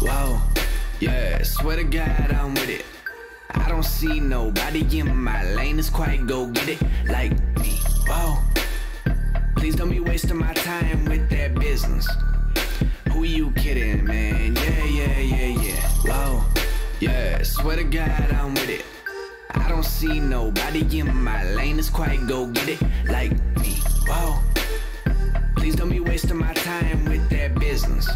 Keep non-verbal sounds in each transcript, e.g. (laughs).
Whoa, yeah, swear to God I'm with it. I don't see nobody in my lane that's quite go get it like me. Whoa, please don't be wasting my time with that business. Who you kidding, man? Yeah, yeah, yeah, yeah. Whoa, yeah, swear to God I'm with it. I don't see nobody in my lane that's quite go get it like me. Whoa, please don't be wasting my time with that business.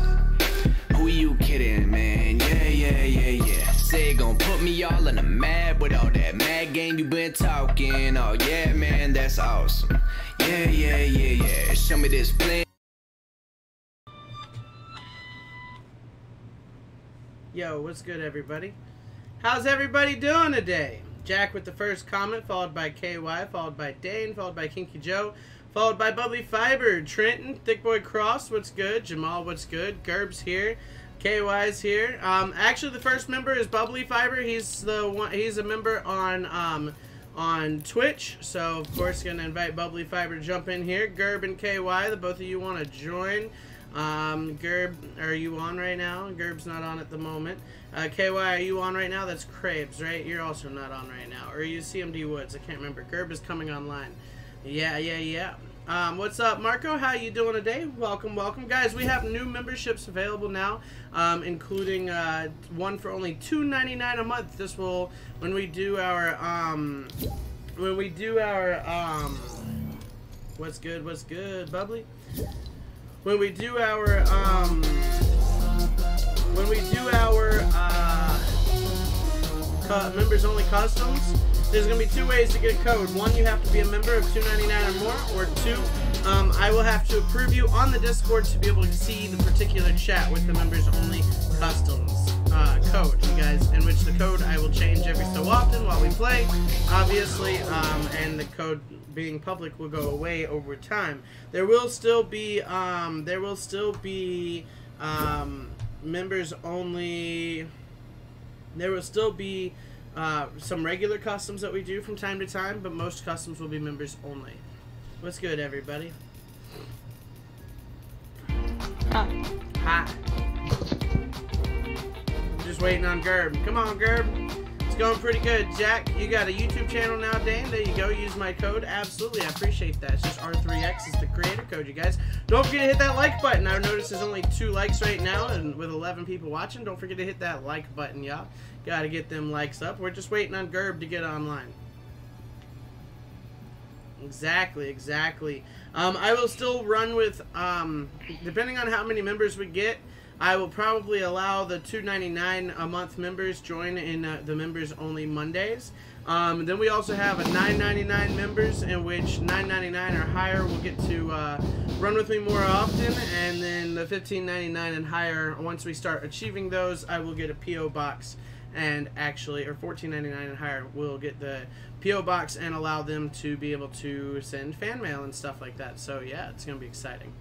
You kidding, man? Yeah, yeah, yeah, yeah. Say gon' put me all in the map with all that mad game you been talking. Oh yeah, man, that's awesome. Yeah, yeah, yeah, yeah. Show me this plan. Yo, what's good, everybody? How's everybody doing today? Jack with the first comment, followed by KY, followed by Dane, followed by Kinky Joe, followed by Bubbly Fiber, Trenton, Thick Boy Cross, what's good? Jamal, what's good? Gerb's here, KY's here. Um, actually, the first member is Bubbly Fiber. He's the one. He's a member on um, on Twitch. So of course, gonna invite Bubbly Fiber to jump in here. Gerb and KY, the both of you want to join. Um, Gerb, are you on right now? Gerb's not on at the moment. Uh, KY, are you on right now? That's Krabs, right? You're also not on right now. Or you CMD Woods? I can't remember. Gerb is coming online. Yeah, yeah, yeah. Um, what's up, Marco? How you doing today? Welcome, welcome, guys. We have new memberships available now, um, including uh, one for only two ninety nine a month. This will when we do our um, when we do our um, what's good, what's good, bubbly. When we do our um, when we do our uh, cu- members only customs, there's gonna be two ways to get a code. One, you have to be a member of 2.99 or more, or two, um, I will have to approve you on the Discord to be able to see the particular chat with the members only customs uh, code, you guys. In which the code I will change every so often while we play, obviously, um, and the code being public will go away over time. There will still be um, there will still be um, members only. There will still be uh, some regular customs that we do from time to time, but most customs will be members only. What's good, everybody? Hi. Hi. Just waiting on Gerb. Come on, Gerb. It's going pretty good. Jack, you got a YouTube channel now, Dan. There you go. Use my code. Absolutely. I appreciate that. It's just R3X is the creator code, you guys. Don't forget to hit that like button. I noticed there's only two likes right now, and with 11 people watching, don't forget to hit that like button, y'all. Got to get them likes up. We're just waiting on Gerb to get online. Exactly, exactly. Um, I will still run with, um, depending on how many members we get, I will probably allow the 2.99 a month members join in uh, the members only Mondays. Um, then we also have a 9.99 members in which 9.99 or higher will get to uh, run with me more often, and then the 15.99 and higher. Once we start achieving those, I will get a PO box and actually, or 14.99 and higher, will get the PO box and allow them to be able to send fan mail and stuff like that. So yeah, it's gonna be exciting.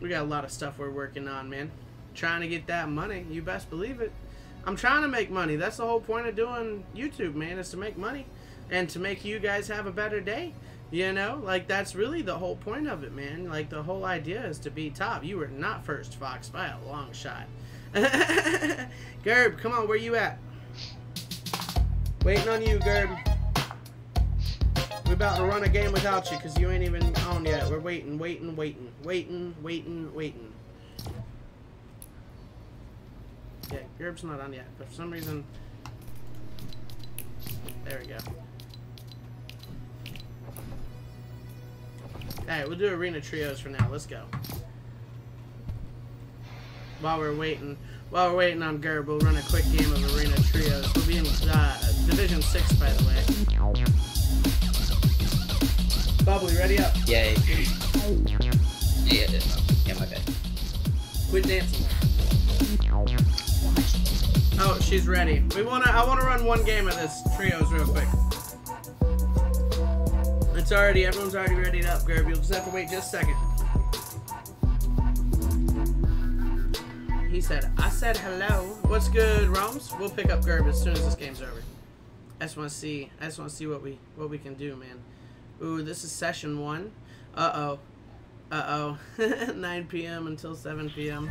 We got a lot of stuff we're working on, man. Trying to get that money. You best believe it. I'm trying to make money. That's the whole point of doing YouTube, man, is to make money and to make you guys have a better day. You know, like that's really the whole point of it, man. Like the whole idea is to be top. You were not first, Fox, by a long shot. (laughs) Gerb, come on, where you at? Waiting on you, Gerb. We're about to run a game without you because you ain't even on yet. We're waiting, waiting, waiting, waiting, waiting, waiting. Yeah, Gerb's not on yet, but for some reason... There we go. Alright, we'll do Arena Trios for now. Let's go. While we're waiting, while we're waiting on Gerb, we'll run a quick game of Arena Trios. We'll be in uh, Division 6, by the way. Bubbly, ready up. Yeah. Yeah, yeah, yeah. Yeah, my bad. Quit dancing. Oh, she's ready. We wanna. I wanna run one game of this trios real quick. It's already. Everyone's already ready up, Gerb. You'll just have to wait just a second. He said, "I said hello. What's good, Roms? We'll pick up Gerb as soon as this game's over. I just want to see. I just want to see what we what we can do, man. Ooh, this is session one. Uh oh. Uh oh. (laughs) 9 p.m. until 7 p.m.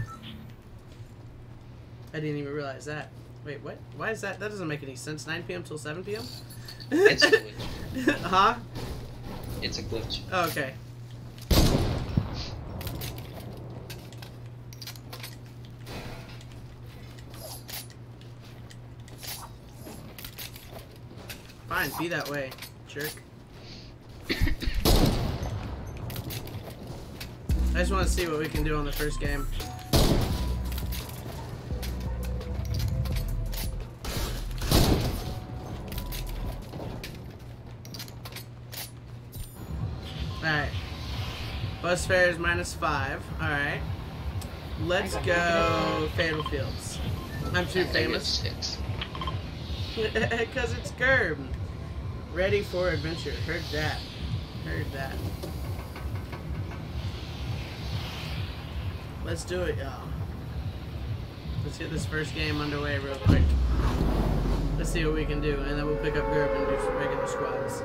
I didn't even realize that. Wait, what? Why is that? That doesn't make any sense. 9 p.m. till 7 p.m. It's a glitch. (laughs) huh? It's a glitch. Oh, okay. Fine, be that way, jerk. (coughs) I just want to see what we can do on the first game. Bus fare is minus five. Alright. Let's go Fatal Fields. I'm too famous. Because (laughs) it's Gerb. Ready for adventure. Heard that. Heard that. Let's do it, y'all. Let's get this first game underway real quick. Let's see what we can do, and then we'll pick up Gerb and do some regular squads.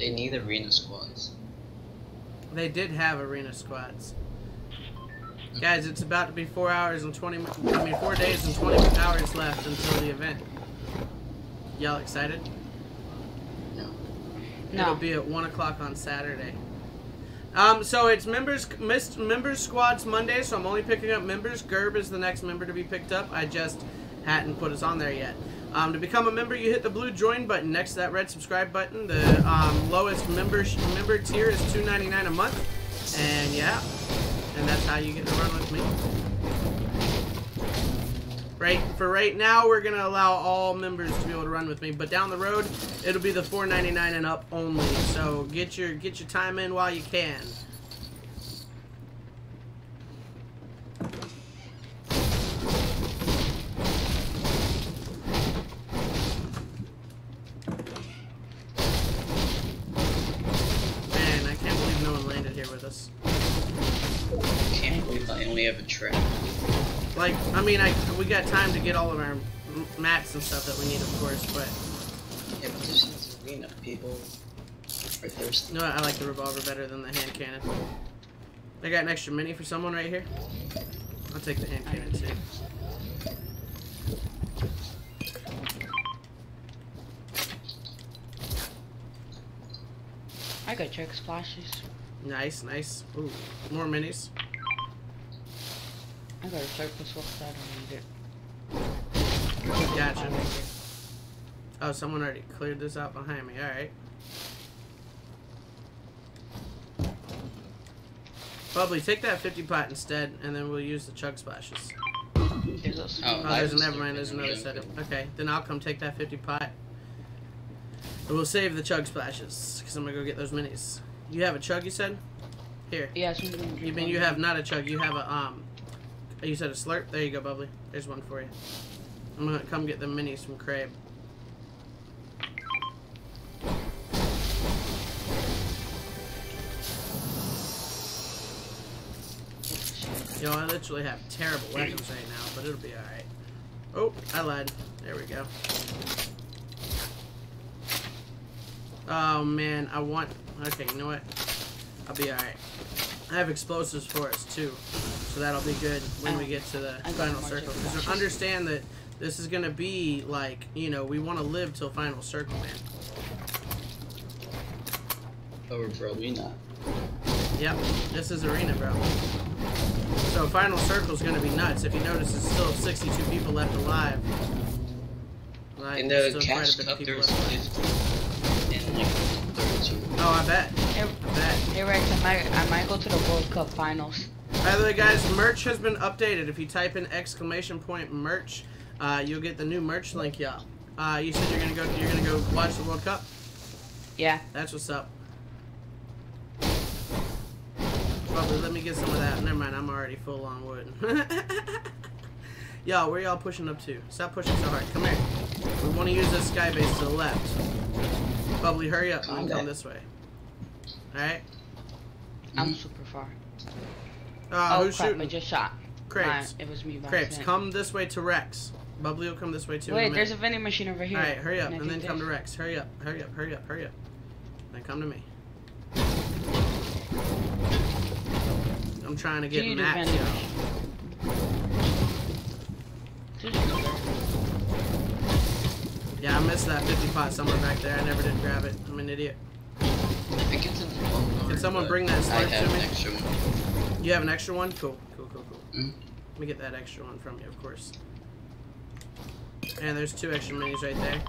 They need arena squads. They did have arena squads. Guys, it's about to be four hours and 20, mi- I mean, four days and 20 hours left until the event. Y'all excited? No. No. It'll be at one o'clock on Saturday. Um, so it's members missed members squads Monday, so I'm only picking up members. Gerb is the next member to be picked up. I just hadn't put us on there yet. Um, to become a member, you hit the blue join button next to that red subscribe button. The um, lowest member member tier is $2.99 a month, and yeah, and that's how you get to run with me. Right for right now, we're gonna allow all members to be able to run with me, but down the road, it'll be the $4.99 and up only. So get your get your time in while you can. Time to get all of our m- mats and stuff that we need, of course, but Yeah, but this is arena. People are thirsty. no, I like the revolver better than the hand cannon. I got an extra mini for someone right here. I'll take the hand cannon too. I got chug splashes. Nice, nice. Ooh, more minis. I got a surplus box. I don't need it. Gotcha. Oh, someone already cleared this out behind me. All right. Bubbly, take that 50 pot instead, and then we'll use the chug splashes. There's also Oh, Oh, there's never mind. There's another arena. setup. Okay, then I'll come take that 50 pot. And we'll save the chug splashes, because I'm gonna go get those minis. You have a chug, you said? Here. yeah. something- You mean you have not a chug? You have a um. You said a slurp. There you go, bubbly. There's one for you. I'm gonna come get the minis from Crabe. Yo, I literally have terrible weapons right now, but it'll be alright. Oh, I lied. There we go. Oh man, I want. Okay, you know what? I'll be alright. I have explosives for us too, so that'll be good when we oh, get to the I final circle. Because boxes. understand that this is gonna be like, you know, we want to live till final circle, man. Oh, over for arena. Yep, this is arena, bro. So final circle's gonna be nuts. If you notice, it's still 62 people left alive. Like, In the still quite cash a bit of cup, people there's left alive. 50. And like 32. Oh, I bet. Hey, I bet. hey Rex, I might, I might go to the World Cup finals. By the way, guys, merch has been updated. If you type in exclamation point merch, uh, you'll get the new merch link, y'all. Uh, you said you're gonna go. You're gonna go watch the World Cup. Yeah. That's what's up. Probably let me get some of that. Never mind, I'm already full on wood. (laughs) y'all, where y'all pushing up to? Stop pushing so hard. Come here. We want to use this sky base to the left. Bubbly, hurry up. and Calm come this way. Alright? I'm Mhm. super far. Uh, oh who's crap! shooting? I just shot. Crepes. My- it was me. by Crepes, come this way to Rex. Bubbly will come this way too. in a Wait, there's a vending machine over here. Alright, hurry up, Can I and take then come to? Rex. Hurry up, hurry up, hurry up, hurry up. Then come to me. I'm trying to get Can you do Yeah, I missed that 50 pot somewhere back there. I never did grab it. I'm an idiot. I think it's in the Can someone bring that I slurp have to an me? You have an extra one? Cool, cool, cool, cool. Mm. Let me get that extra one from you, of course. And there's two extra minis right there.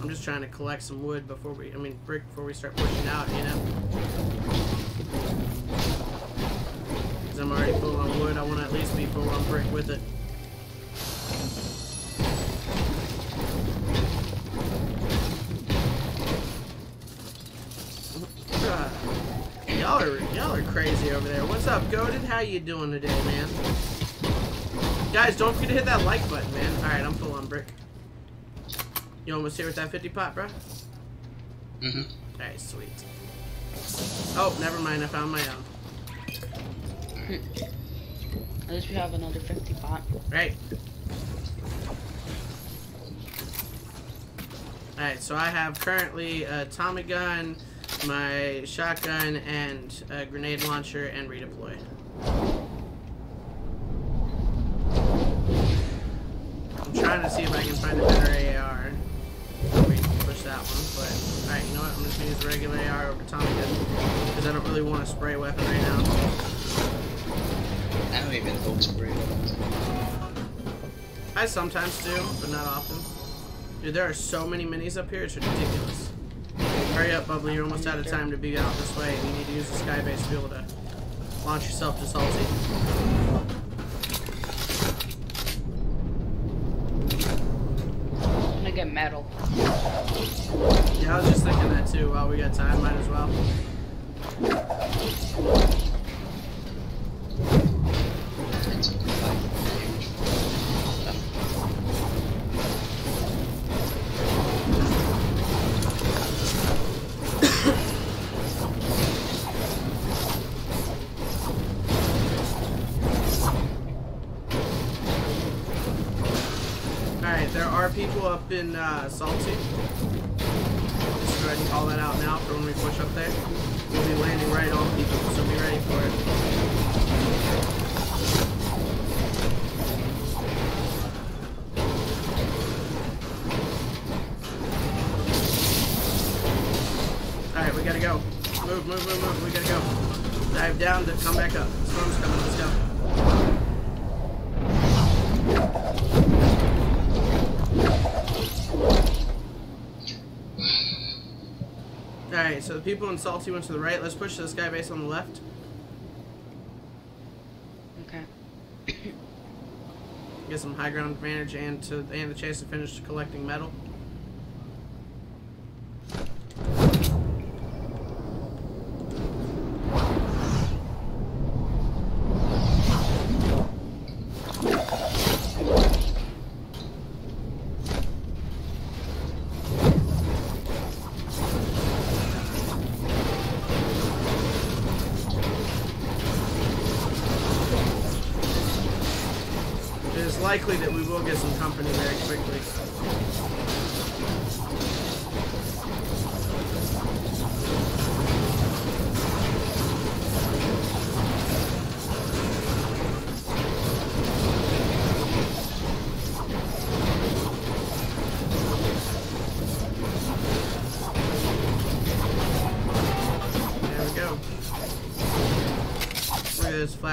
I'm just trying to collect some wood before we, I mean, brick before we start pushing out, you know? Because I'm already full on wood, I want to at least be full on brick with it. Crazy over there. What's up, Goaded? How you doing today, man? Guys, don't forget to hit that like button, man. Alright, I'm full on brick. You almost here with that 50 pot, bro? Mm-hmm. Alright, sweet. Oh, never mind, I found my own. (laughs) At least we have another 50 pot. Right. Alright, so I have currently a Tommy gun, my shotgun, and a grenade launcher and redeploy. I'm trying to see if I can find a better AR. We can push that one, but alright, you know what? I'm just gonna use regular AR over Tommy gun because I don't really want a spray weapon right now. I don't even hold spray weapons. I sometimes do, but not often. Dude, there are so many minis up here, it's ridiculous. Hurry up, Bubbly, you're almost out of time to be out this way, and you need to use the skybase to be able to launch yourself to Salty. I'm gonna get metal. Yeah, I was just thinking that too, while we got time, might as well. Uh, Salty. So the people in Salty went to the right. Let's push to the sky base on the left. Okay. Get some high ground advantage and to and the chance to finish collecting metal.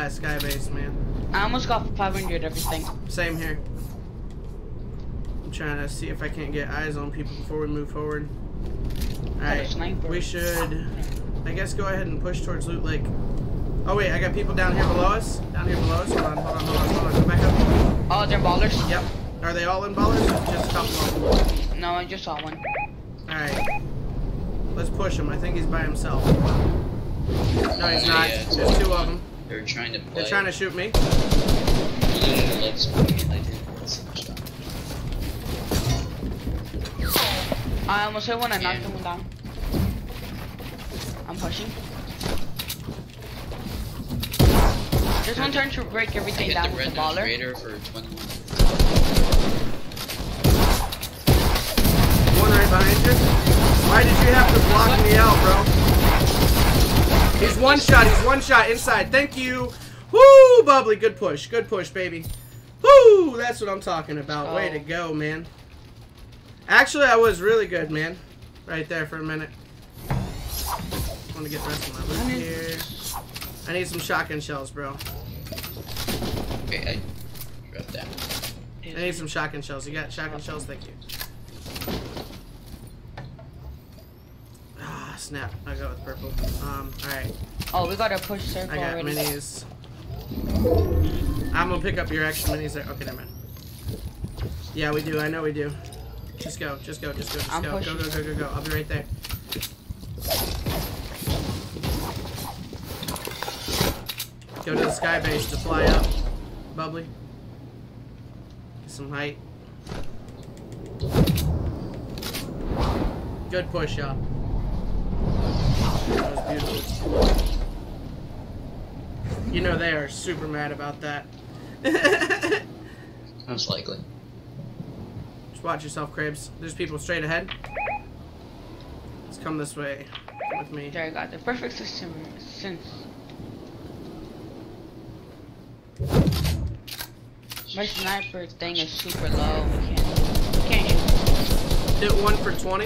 Look at this sky base, man. I almost got 500 everything. Same here. I'm trying to see if I can't get eyes on people before we move forward. Alright, we should, I guess, go ahead and push towards Loot Lake. Oh wait, I got people down here below us. Down here below us. Hold on, hold on, hold on, hold on. Come back up. Oh, they're ballers? Yep. Are they all in ballers? or Just a couple of them. No, I just saw one. Alright. Let's push him. I think he's by himself. No, he's not. Yeah, There's two of them. They're trying to play. They're trying to shoot me. Let's play. I did so much time. I almost hit one, I knocked Yeah. one down. I'm pushing. This one turned to break everything down the with the baller. Raider for 21. One right behind you. Why did you have to block me out, bro? He's one shot. He's one shot inside. Thank you. Woo, bubbly. Good push. Good push, baby. Woo, that's what I'm talking about. Way to Oh. go, man. Actually, I was really good, man. Right there for a minute. want to get the rest of my loot I need- here. I need some shotgun shells, bro. Okay, I dropped that. I need some shotgun shells. You got shotgun shells? Thank you. Ah, snap. I go with purple. Um, alright. Oh, we gotta push circle I got already. minis. I'm gonna pick up your extra minis there. Okay, never mind. Yeah, we do. I know we do. Just go. Just go. Just go. Just I'm go. Go, go, go, go, go. I'll be right there. Go to the sky base to fly up. Bubbly. Get some height. Good push, y'all. That was beautiful. You know they are super mad about that. (laughs) Most likely. Just watch yourself, Cribs. There's people straight ahead. Let's come this way. Come with me. There, I got the perfect system since. My sniper thing is super low. We can't. We can't shoot. Hit one for 20.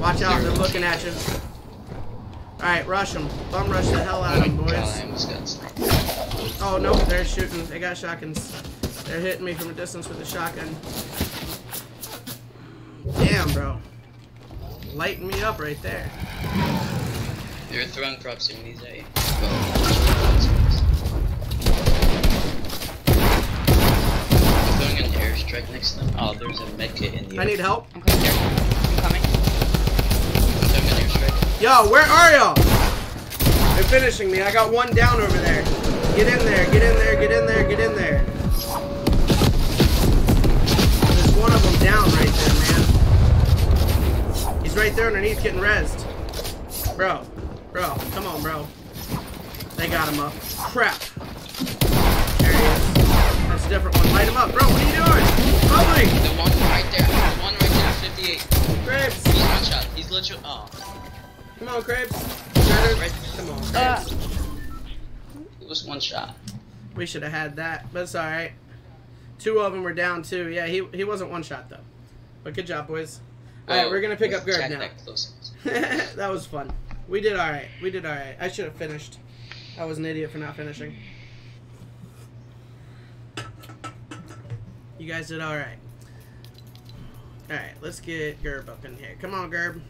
Watch out, they're looking at you. Alright, rush them. Bum rush the hell out Oh of them, my god, I boys. almost got sniped. Oh, no, they're shooting. They got shotguns. They're hitting me from a distance with a shotgun. Damn, bro. Lighting me up right there. They're throwing proximities at you. I'm throwing an airstrike next to them. Oh, there's a medkit in the I need help. Yo, where are y'all? They're finishing me. I got one down over there. Get in there, get in there, get in there, get in there. There's one of them down right there, man. He's right there underneath getting rezzed. Bro, bro, come on, bro. They got him up. Crap. There he is. That's a different one. Light him up. Bro, what are you doing? Bubbly! The one right there. The one right there, 58. Cribs! He's one shot. He's literally. Oh, Come on, Cribs. Come on, Cribs. Uh, it was one shot. We should have had that, but it's all right. Two of them were down too. Yeah, he he wasn't one shot though. But good job, boys. All right, Oh, we're gonna pick up guard Jack now. that (laughs) that was fun. We did all right. We did all right. I should have finished. I was an idiot for not finishing. You guys did all right. All right, let's get Gerb up in here. Come on, Gerb.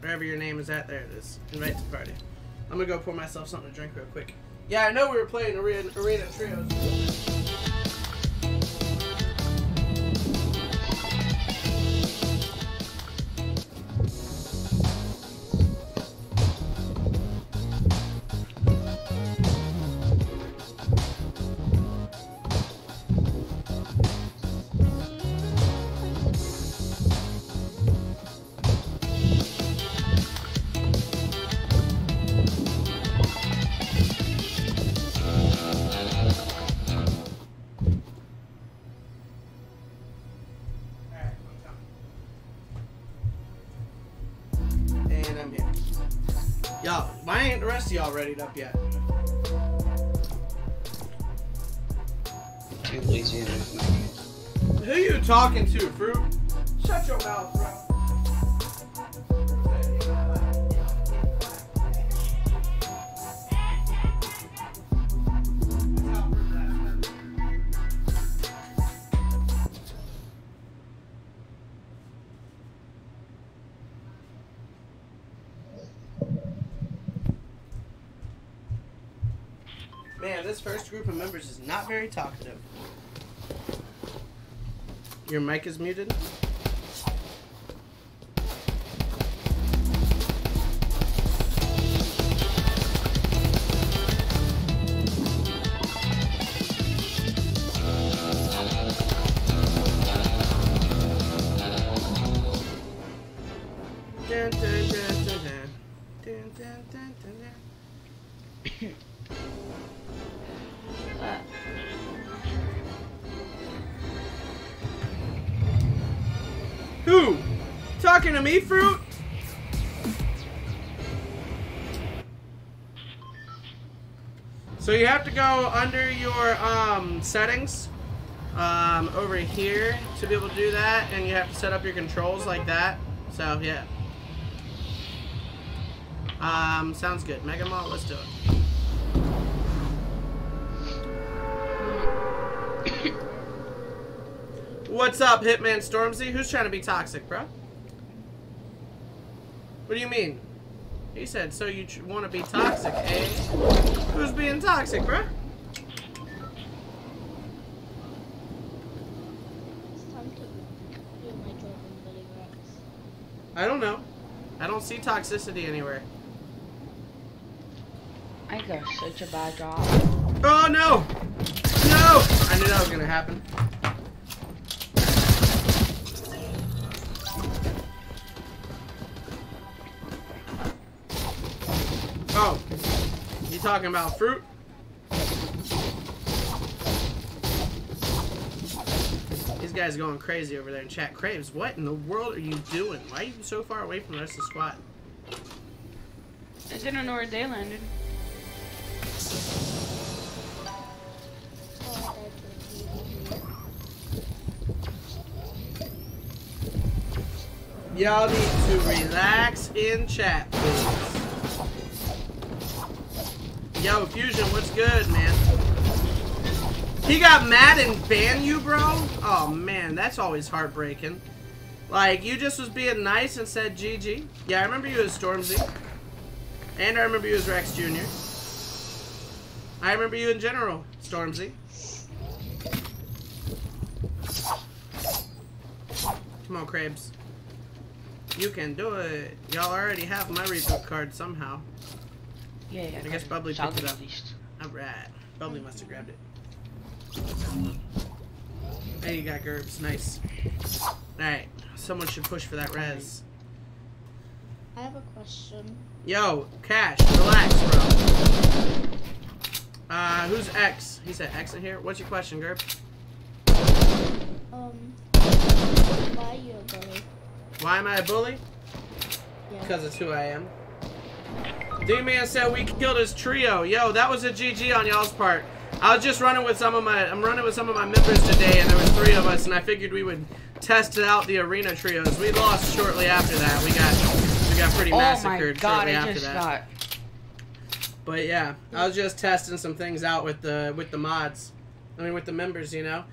Wherever your name is at, there it is. Invite to party. I'm gonna go pour myself something to drink real quick. Yeah, I know we were playing arena, arena trios. Up yet? Your mic is muted. Under your um, settings um, over here to be able to do that, and you have to set up your controls like that. So yeah. Um, sounds good. Mega Mall, let's do it. What's up, Hitman Stormzy? Who's trying to be toxic, bro? What do you mean? He said, so you want to be toxic, eh? Who's being toxic, bro? It's time to do my job in Billy Rex. I don't know. I don't see toxicity anywhere. I got such a bad job. Oh no! No! I knew that was gonna happen. Oh. You talking about fruit? Guys going crazy over there in chat. Craves, what in the world are you doing? Why are you so far away from the rest of the squad? I didn't know where they landed. I died to a TV. Y'all need to relax in chat, please. Yo, Fusion, what's good, man? He got mad and banned you, bro? Oh, man, that's always heartbreaking. Like, you just was being nice and said GG. Yeah, I remember you as Stormzy. And I remember you as Rex Jr. I remember you in general, Stormzy. Come on, Crabs. You can do it. Y'all already have my reboot card somehow. Yeah, yeah. I guess Bubbly picked it up. Alright. Bubbly must have grabbed it. Hey, you got Gerbs. Nice. Alright. Someone should push for that res. I have a question. Yo, Cash, relax, bro. Uh, who's X? He said X in here. What's your question, Gerb? Um, why are you a bully? Why am I a bully? Yeah. Because it's who I am. D-Man said we killed his trio. Yo, that was a GG on y'all's part. I was just running with some of my, I'm running with some of my members today, and there was three of us, and I figured we would test out the arena trios. We lost shortly after that. We got, we got pretty Oh my massacred god, shortly I after just that. got. But yeah, I was just testing some things out with the with the mods. I mean, with the members, you know.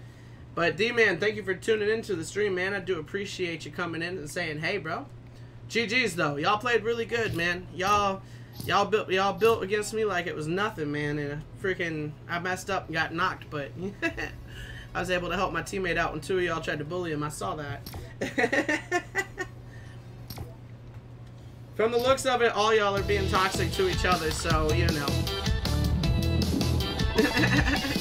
But D man, thank you for tuning into the stream, man. I do appreciate you coming in and saying, "Hey, bro." GG's though, y'all played really good, man. Y'all, y'all built y'all built against me like it was nothing, man. And freaking, I messed up and got knocked, but (laughs) I was able to help my teammate out when two of y'all tried to bully him. I saw that. (laughs) From the looks of it, all y'all are being toxic to each other, so you know. (laughs)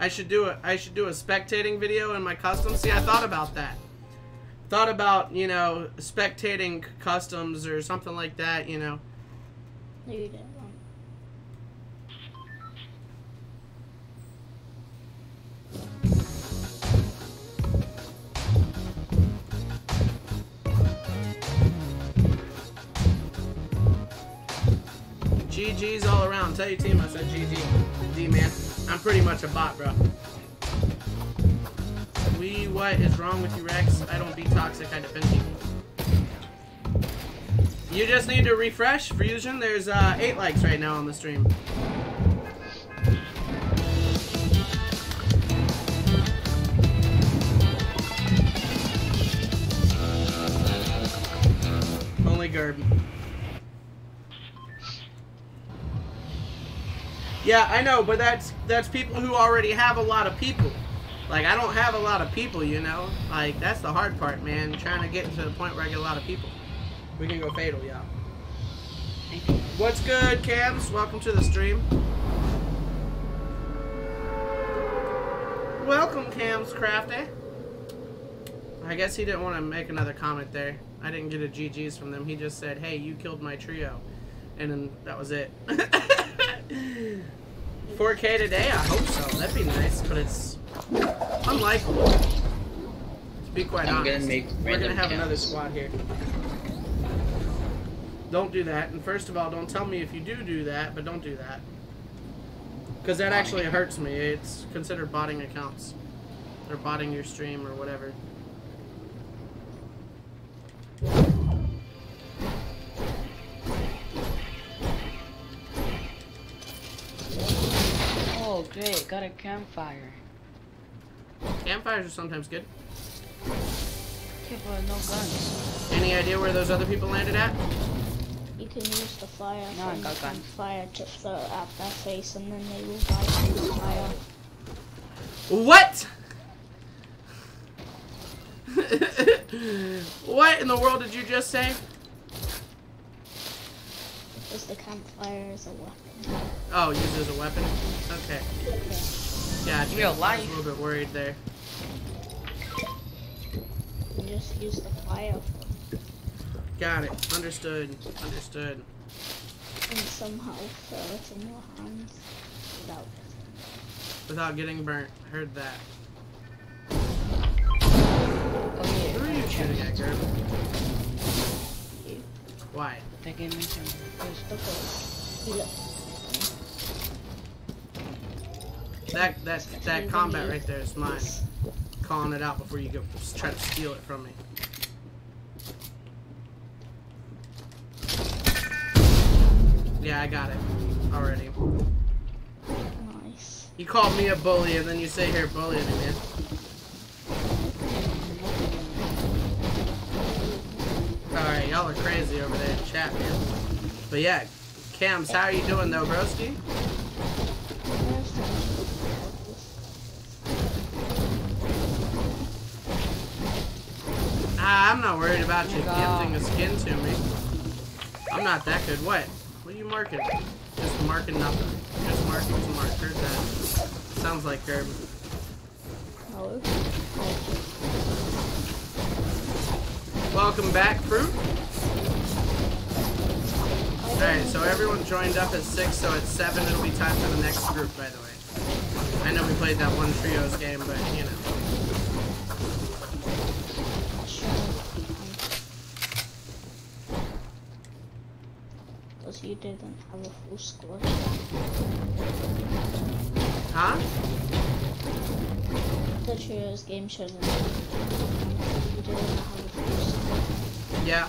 I should do a I should do a spectating video in my custom. See, I thought about that. Thought about you know spectating customs or something like that. You know. No, you didn't. GG's all around. Tell your team I said GG. D man. I'm pretty much a bot, bro. We, what is wrong with you, Rex? I don't be toxic, I defend people. You just need to refresh, Fusion. There's uh, 8 likes right now on the stream. Only Gerb. Yeah, I know, but that's that's people who already have a lot of people. Like I don't have a lot of people, you know. Like that's the hard part, man. Trying to get to the point where I get a lot of people. We can go fatal, yeah. What's good, Cams? Welcome to the stream. Welcome, Cams Crafty. I guess he didn't want to make another comment there. I didn't get a GG's from them. He just said, "Hey, you killed my trio," and then that was it. (laughs) 4K today? I hope so. That'd be nice, but it's unlikely. To be quite I'm gonna honest, make we're gonna random have another squad here. Don't do that. And first of all, don't tell me if you do do that, but don't do that. Because that actually hurts me. It's considered botting accounts. Or botting your stream or whatever. Oh, great. Got a campfire. Campfires are sometimes good. Yeah, but no guns. Any idea where those other people landed at? You can use the fire No, I from got guns. fire to throw it at their face and then they will die from the fire. What? (laughs) what in the world did you just say? Because the campfire is a weapon. Oh, used as a weapon? Okay. Gotcha. Real I was life. a little bit worried there. Just use the fire Got it. Understood. Understood. and somehow throw it in your hands without Without getting burnt. Heard that. Yeah. Who are you shooting at, Gerb? Why? They gave me some. He look That that that combat right there is mine. Calling it out before you go try to steal it from me. Yeah, I got it already. nice. You called me a bully and then you say here bullying me, man. Alright, y'all are crazy over there in chat, man. But yeah, Cams, how are you doing though, broski? Ah, I'm not worried about you gifting a skin to me. I'm not that good. What? What are you marking? Just marking nothing. Just marking to mark. Heard that. Sounds like Gerb. No. Welcome back, fruit. Alright, so everyone joined up at 6, so at 7 it'll be time for the next group, by the way. I know we played that one trios game, but you know. Because you didn't have a full score. Huh? The trios game shouldn't you didn't have a full score. Yeah.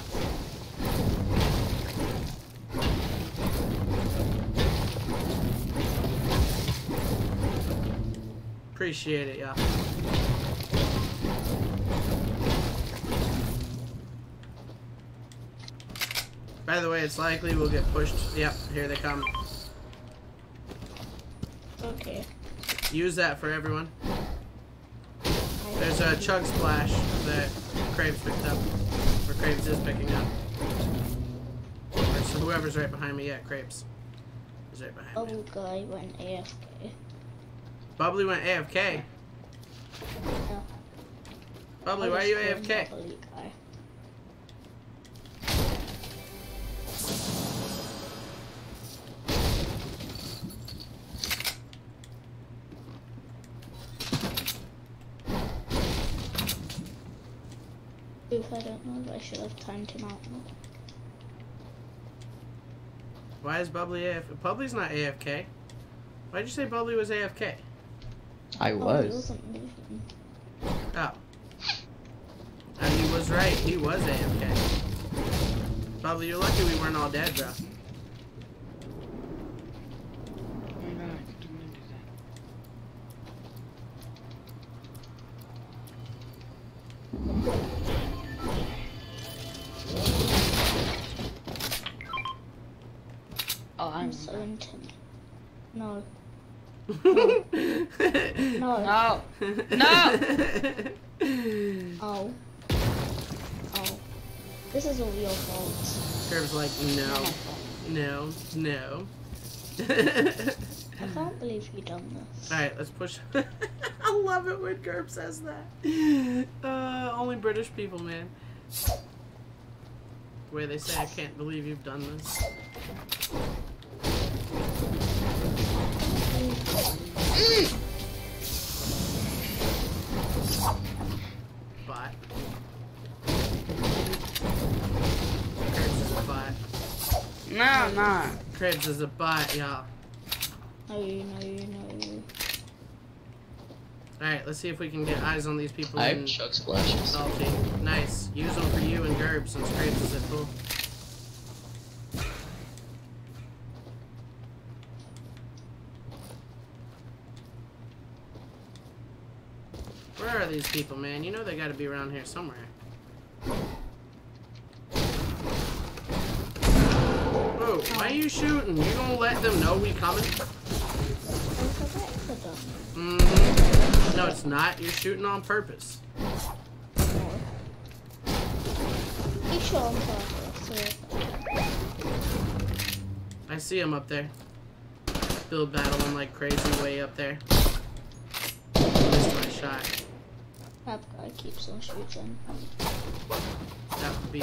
Appreciate it, yeah. By the way, it's likely we'll get pushed. Yep, here they come. Okay. Use that for everyone. There's a chug splash that Craves picked up. Or Craves is picking up. Or so whoever's right behind me, yeah, Craves. Is right behind me. Oh, Bubble guy went AFK. Bubbly went AFK. Yeah. Bubbly, why are you AFK? I don't know if I should have timed him out. Why is Bubbly AFK? Bubbly's not AFK. Why'd you say Bubbly was AFK? I Oh, was. wasn't. Oh. And he was right, he was AFK. Bubbly, you're lucky we weren't all dead, bro. No. No. No. Oh. Oh. This is all your fault. Curb's like, no, no, no. (laughs) I can't believe you done this. Alright, let's push. (laughs) I love it when Gerb says that. Uh, only British people, man. Where they say, I can't believe you've done this. Bot. Cribs is a bot. No, I'm not. Cribs is a bot, y'all. No, you, no, you, no, you. Alright, let's see if we can get eyes on these people I in have chug splashes. salty. Nice. Use them for you and Gerb since Cribs is a fool. Where are these people, man? You know they gotta be around here somewhere. Whoa, why are you shooting? You gonna let them know we coming? Look at that for them. Mm-hmm. No, it's not. You're shooting on purpose. No. You show them purpose. I see him up there. Build battling like crazy way up there. Missed my shot. That guy keeps on shooting. That would be.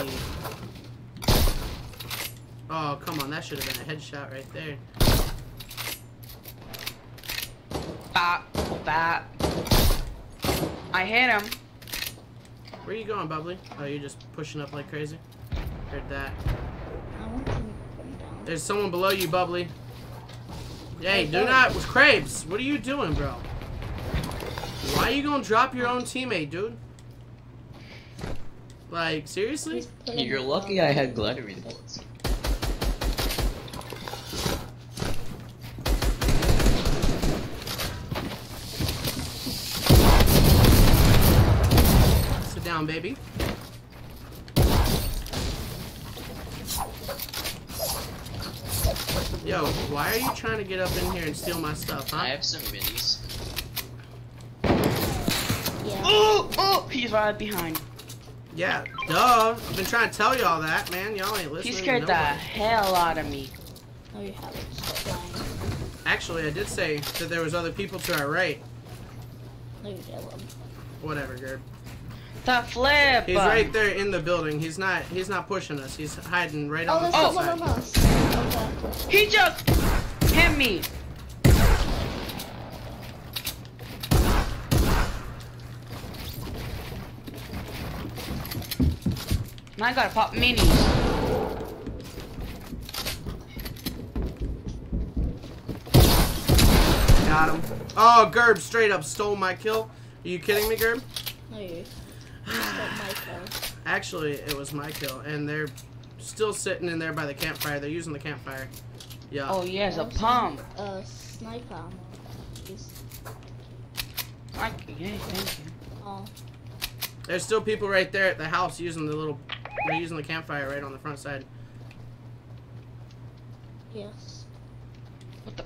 Oh, come on. That should have been a headshot right there. Bop, bop. I hit him. Where are you going, Bubbly? Oh, you're just pushing up like crazy? Heard that. I want them to come down. There's someone below you, Bubbly. Hey, do not. With Crabes, what are you doing, bro? Why are you gonna drop your own teammate, dude? Like, seriously? You're lucky. I had glider bullets. Sit down, baby. Yo, why are you trying to get up in here and steal my stuff, huh? I have some minis. Yeah. Oh, oh, he's right behind. Yeah, duh. I've been trying to tell y'all that, man. Y'all ain't listening. He to scared the hell out of me. No, you haven't. Stop lying. Actually, I did say that there was other people to our right. No, you didn't. Whatever, Gerb. The flip. He's right there in the building. He's not. He's not pushing us. He's hiding right Oh, on the there's front someone on side. us. Okay. He just hit me. Now I gotta pop minis. Got him. Oh, Gerb straight up stole my kill. Are you kidding me, Gerb? No, you. Stop my kill. Actually, it was my kill, and they're still sitting in there by the campfire. They're using the campfire. Yeah. Oh, he has a pump. Uh, sniper ammo. Please. I, yeah, thank you. Oh, There's still people right there at the house using the little. They're using the campfire right on the front side. yes. What the?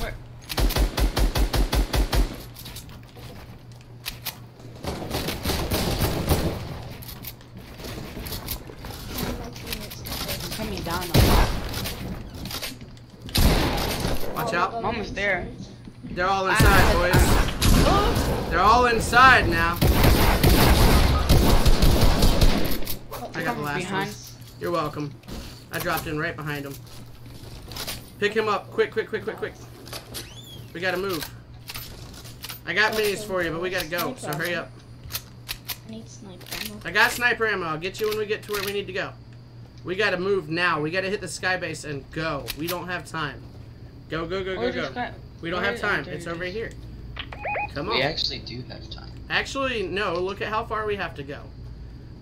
Where? My Coming down. Watch out. look, Almost there. They're all inside, inside now. I got the last behind. one. You're welcome. I dropped in right behind him. Pick him up. Quick, quick, quick, quick, quick. We gotta move. I got minis for you, but we gotta go, so hurry up. I need sniper ammo. I got sniper ammo. I'll get you when we get to where we need to go. We gotta move now. We gotta hit the sky base and go. We don't have time. Go, go, go, go, go. We don't have time. It's over here. Come on. We actually do have time. Actually, no. Look at how far we have to go.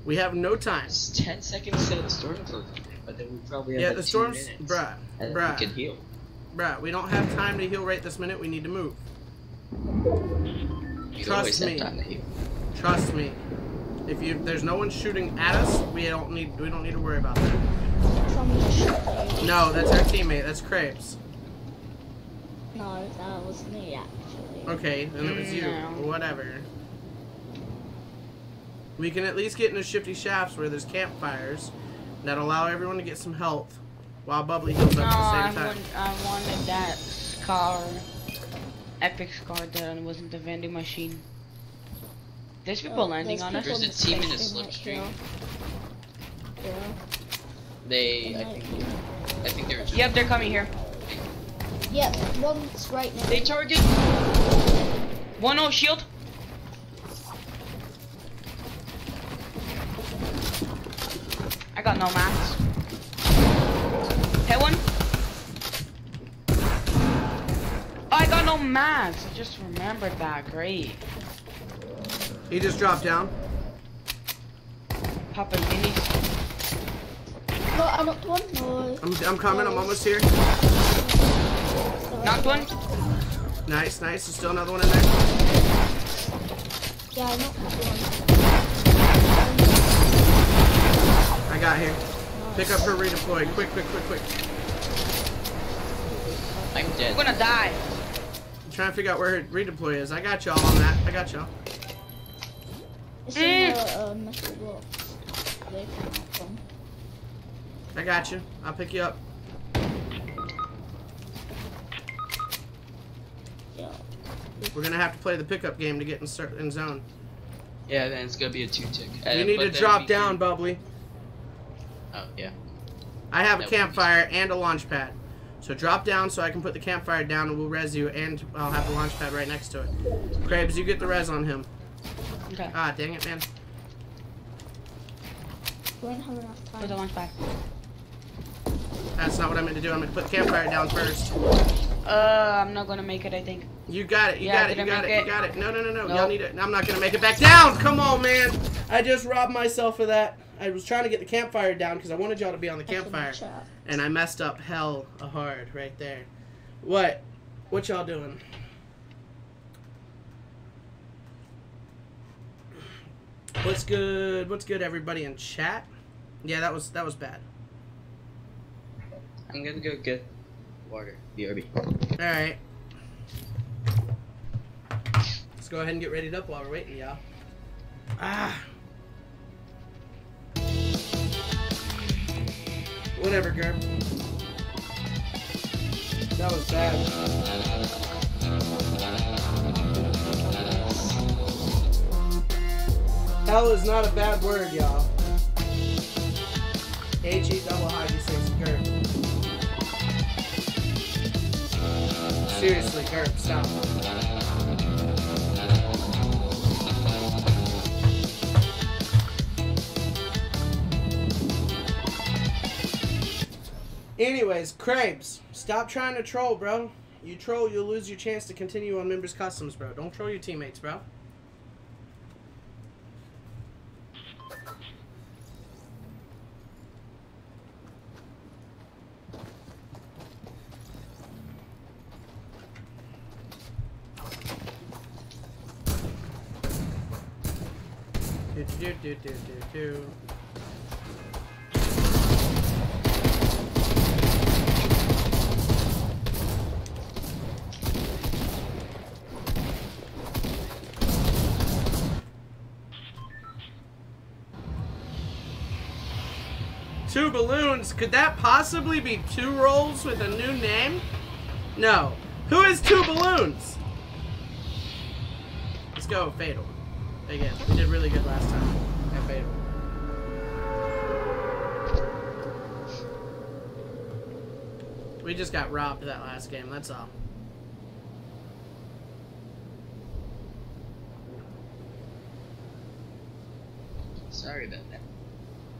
We have no time. It's 10 seconds to the storm closing, but then we probably have Yeah, like the two storm's... minutes. Bruh. And Bruh. we can heal. Bruh. We don't have time to heal right this minute. We need to move. You Trust me. have time to heal. Trust me. If you there's no one shooting at us, we don't need we don't need to worry about that. Tell me to shoot there. No, that's our teammate. That's Crepes. No, that was me actually. Okay, then it was you. No. Whatever. We can at least get into shifty shafts where there's campfires that allow everyone to get some health while Bubbly heals No, up I, at the same time. want, I wanted that scar. Epic scar that was in the vending machine. There's people Oh, landing there's on us. people There's a team in a the slipstream. Yeah. They, I think, I think they're. Yep, they're coming here. Yep, one's right now. They target. One oh shield. I got no mats. Hit one. Oh, I got no mats. I just remembered that. Great. He just dropped down. Papa minis. No, I knocked one. No. I'm, I'm coming. I'm almost here. Knocked one. Nice, nice. There's still another one in there. Yeah, I knocked one. I got here. Pick up her redeploy. Quick, quick, quick, quick. I'm I'm dead. gonna die. I'm trying to figure out where her redeploy is. I got y'all on that. I got y'all. It's Mm. in the uh, metal box. They came out from. I got you. I'll pick you up. Yeah. We're gonna have to play the pickup game to get in, cer- in zone. Yeah, then it's gonna be a two tick. Uh, You need to drop down, can- Bubbly. Oh yeah. I have a That would be- campfire and a launch pad. So drop down so I can put the campfire down and we'll res you and I'll have the launch pad right next to it. Krabs, you get the res on him. Okay. Ah, dang it, man. We don't have enough Put the time. launch pad. That's not what I meant to do. I'm gonna put campfire down first. Uh, I'm not gonna make it. I think. You got it. You Yeah, got it. You got it. make You got it. No, no, no, no. Y'all need it. I'm not gonna make it back down. Come on, man. I just robbed myself of that. I was trying to get the campfire down because I wanted y'all to be on the That's in the campfire, and I messed up hell hard right there. What? What y'all doing? What's good? What's good, everybody in chat? Yeah, that was that was bad. I'm gonna go get water. BRB. All right. Let's go ahead and get readied up while we're waiting, y'all. Ah. Whatever, Gerb. That was bad. Hell is not a bad word, y'all. H E double I D six Seriously, Gerb, stop. Anyways, Crabes, stop trying to troll, bro. You troll, you'll lose your chance to continue on members' customs, bro. Don't troll your teammates, bro. Do, do, do, do, do. Two balloons. Could that possibly be two rolls with a new name? No. Who is two balloons? Let's go fatal. Again, we did really good last time at fatal. We just got robbed that last game. That's all. Sorry about that.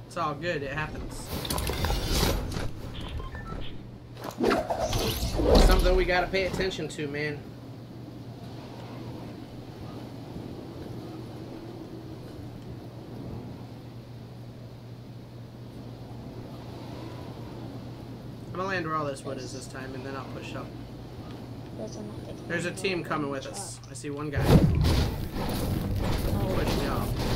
It's all good. It happens. Something we gotta pay attention to, man. Where all this wood is this time, and then I'll push up. There's a team coming with us. I see one guy. Push off.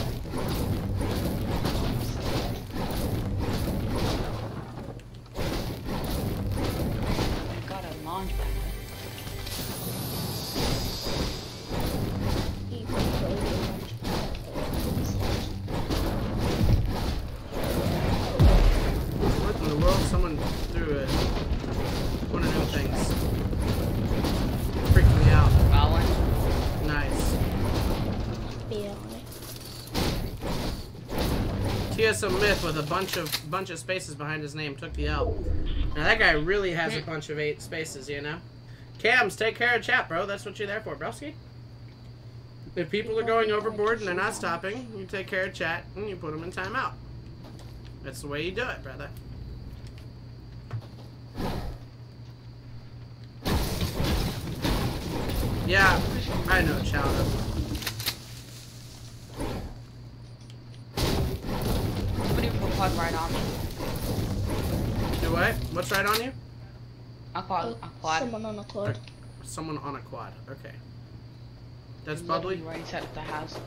Myth with a bunch of bunch of spaces behind his name took the L. Now that guy really has a bunch of eight spaces, you know. Cams, take care of chat, bro. That's what you're there for, broski. If people are going overboard and they're not stopping, you take care of chat and you put them in timeout. That's the way you do it, brother. Yeah, I know, Chowder. Somebody put quad right on me. Do what? What's right on you? A quad. A quad. Someone on a quad. Someone on a quad. Okay. That's He's bubbly. literally Right inside the house.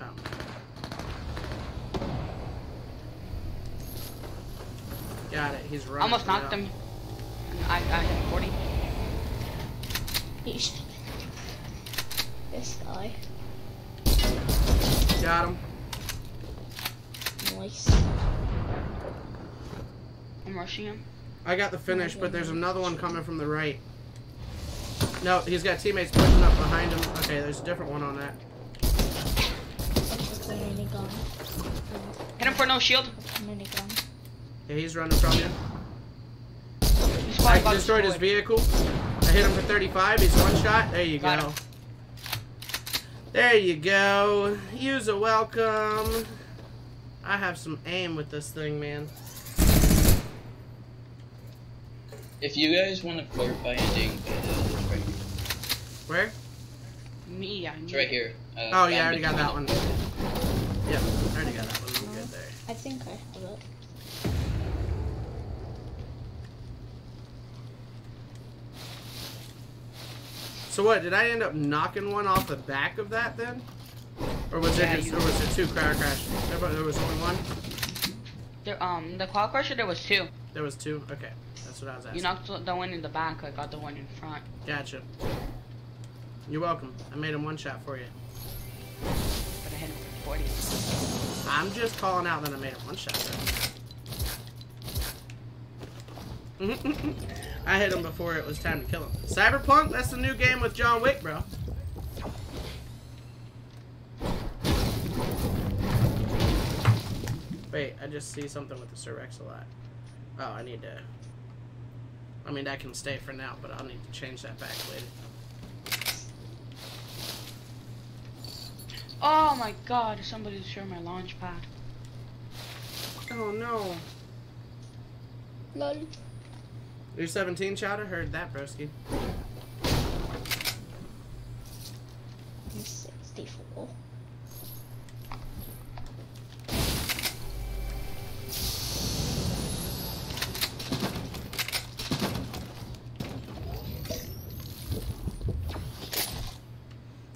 Oh. Got it. He's running. Almost knocked out. him. I got him 40. He's- This guy. Got him. Nice. I'm rushing him. I got the finish, but there's another one coming from the right. No, he's got teammates pushing up behind him. Okay, there's a different one on that. That's a. Hit him for no shield. Minigun. Yeah, he's running from you. He's I got destroyed his vehicle. I hit him for 35. He's one shot. There you Got go. him. There you go. Use a welcome. I have some aim with this thing, man. If you guys want to flirt by ending, uh, it's right here. Where? Me, I It's right here. Uh, Oh, yeah, I already got that one. Yep, I already got that one. I'm good there. I think I have it. So what? Did I end up knocking one off the back of that then? Or was Yeah, there just, or was there two crowd crash? There, was only one. There, um, the quad crusher, there was two. There was two. Okay, that's what I was asking. You knocked the- one in the back. I got the one in front. Gotcha. You're welcome. I made him one shot for you. But I hit him for 40. I'm just calling out that I made him one shot. (laughs) I hit him before it was time to kill him. Cyberpunk, that's the new game with John Wick, bro. Wait, I just see something with the Sir Rex a lot. Oh, I need to. I mean, that can stay for now, but I'll need to change that back later. Oh my god, somebody destroyed my launch pad. Oh no. Lol. You're 17, Chowder? Heard that, broski. I'm 64.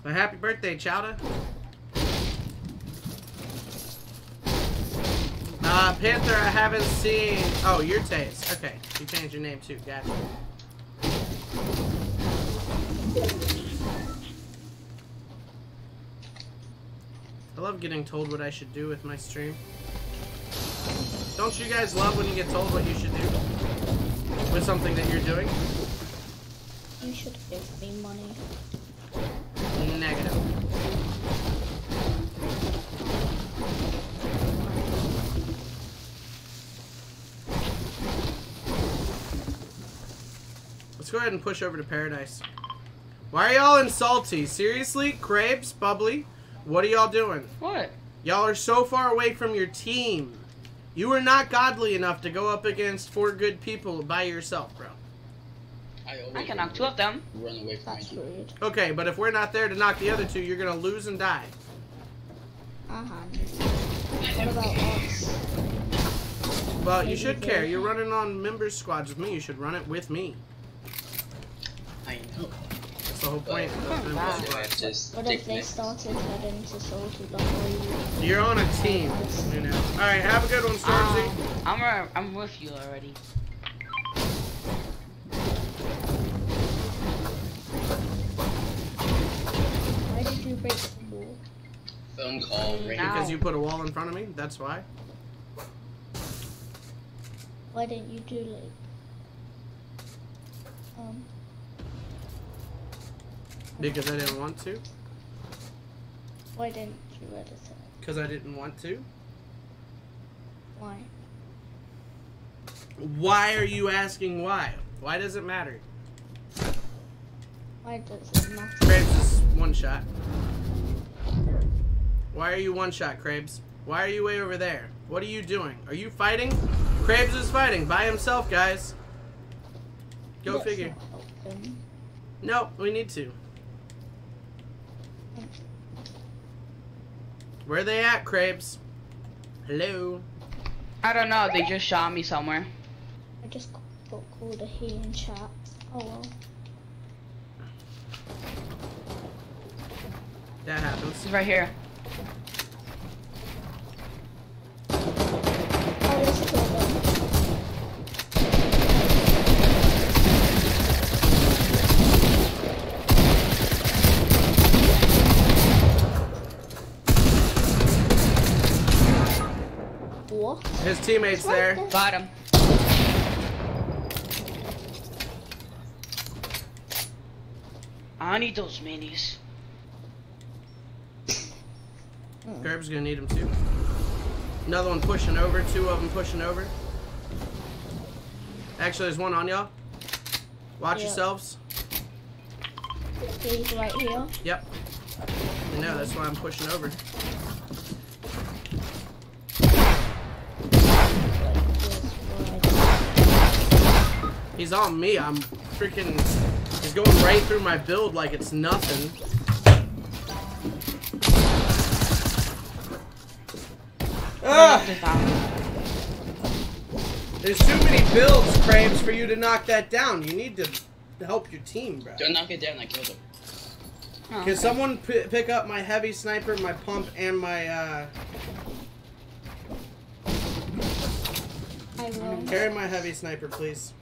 Well, happy birthday, Chowder. Uh, Panther, I haven't seen. Oh, your taste. Okay, you changed your name too. Gotcha. I love getting told what I should do with my stream. Don't you guys love when you get told what you should do with something that you're doing? You should give me money. Negative. Let's go ahead and push over to Paradise. Why are y'all in salty? Seriously? Crabes? Bubbly? What are y'all doing? What? Y'all are so far away from your team. You are not godly enough to go up against four good people by yourself, bro. I, I can knock two of them. Run away from That's you. rude. Okay, but if we're not there to knock the other two, you're gonna lose and die. Uh-huh. What about us? Well, you should they- care. You're running on members squads with me. You should run it with me. I know. That's the whole point of members back. Just What if they started heading to Salty before you? You're on a team, you know. All right, have a good one, Stormzy. Um, I'm, i I'm with you already. Why break the wall? Phone call ring. Now. because you put a wall in front of me. That's why. Why didn't you do like um Because I didn't want to. why didn't you edit it? Because I didn't want to. Why? Why are you asking why? Why does it matter? Why does it matter? Krabs is one shot. Why are you one shot, Krabs? Why are you way over there? What are you doing? Are you fighting? Krabs is fighting by himself, guys. Go Let's figure. not help him. Nope, we need to. Where are they at, Krabs? Hello? I don't know. They just shot me somewhere. I just got called a he in chat. Oh well. That happens. He's right here. Oh, let's kill them. What? His teammates there. Got him. I need those minis. (laughs) Krabs gonna need them too. Another one pushing over. Two of them pushing over. Actually, there's one on y'all. Watch Yeah. yourselves. He's right here. Yep. I know, that's why I'm pushing over. Like this, right. He's on me. I'm freaking. He's going right through my build like it's nothing. Ah! Knocked it down. There's too many builds, Krabs, for you to knock that down. You need to help your team, bro. Don't knock it down, I killed him. Oh, Can someone p- pick up my heavy sniper, my pump, and my uh, I will. carry my heavy sniper, please.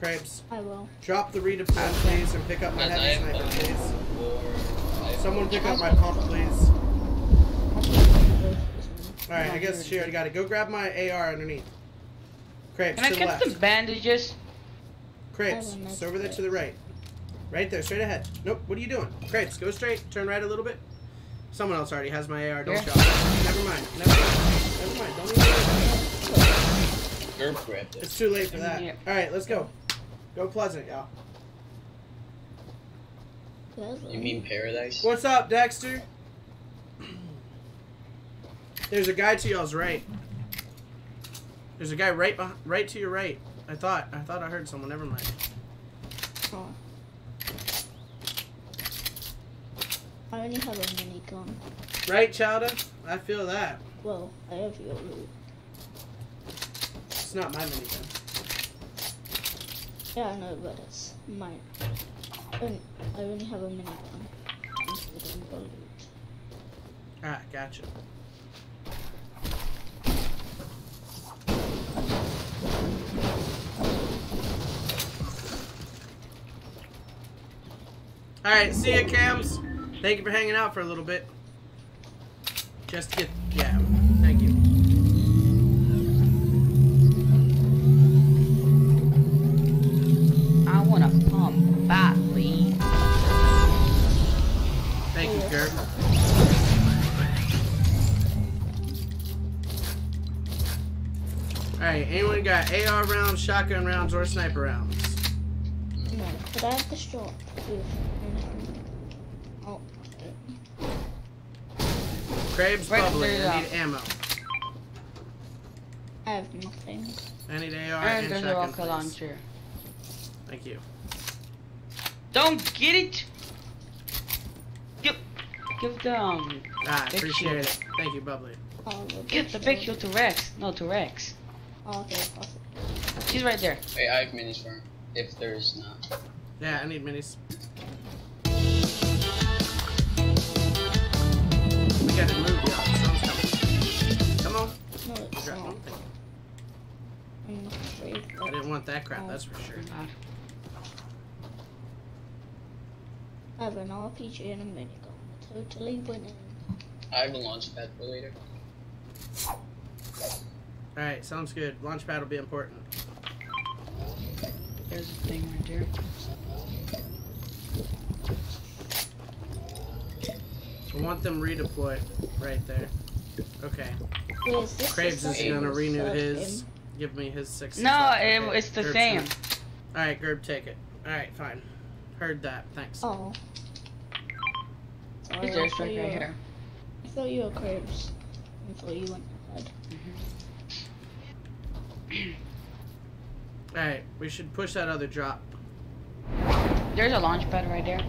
Krabs, I will. drop the redeploy, please, and pick up my Guys, heavy have sniper, please. four. Someone pick up my one. pump, please. All right, I guess she already got it. Go grab my AR underneath. Krabs, Can I to the get left. some bandages? Crepes, I oh, it's over there to the right. Right there, straight ahead. Nope, what are you doing? Crepes, go straight, turn right a little bit. Someone else already has my AR, don't Here? show. Never mind, never mind. Never mind, don't even worry about it. Grabbed it. It's too late for that. Alright, let's go. Go Pleasant, y'all. Pleasant. You mean paradise? What's up, Dexter? There's a guy to y'all's right. There's a guy right behind, right to your right. I thought, I thought I heard someone, never mind. Oh. I only have a minigun. Right, Chowder? I feel that. Well, I have your loot. It's not my minigun. Yeah, I know, but it's mine. And I only have a the loot. Ah, gotcha. Alright, see ya, Cams. Thank you for hanging out for a little bit. Just get, yeah, thank you. Alright, anyone got AR rounds, shotgun rounds, or sniper rounds? No, but I have the shot. With oh, Crabs Right, bubbly, you I need ammo. I have nothing. I need AR And and, there's a shotgun, rocket please. launcher. Thank you. Don't get it. Give, give the um, Ah, appreciate shield. it. Thank you, bubbly. Oh, the give the big shield to Rex. No, to Rex. Oh, okay, perfect. She's right there. Wait, I have minis for him. If there's not. Yeah, I need minis. We gotta move, y'all. Someone's coming. Come on. No, it's Grab not. something. I'm not afraid. I didn't want that crap, that's for sure. God. I have an RPG and a minigun. Totally winning. I have a launch pad for later. Alright, sounds good. Launchpad will be important. There's a thing right there. I want them redeployed right there. Okay. Wait, is Craves is gonna renew his. game? Give me his six. No, it, it's the same. All right, Gerb, take it. All right, fine. Heard that. Thanks. Oh. Sorry, It's I just thought right you were- here. I thought you were Craves. I thought you went ahead. All (clears throat) right, we should push that other drop. There's a launch pad right there.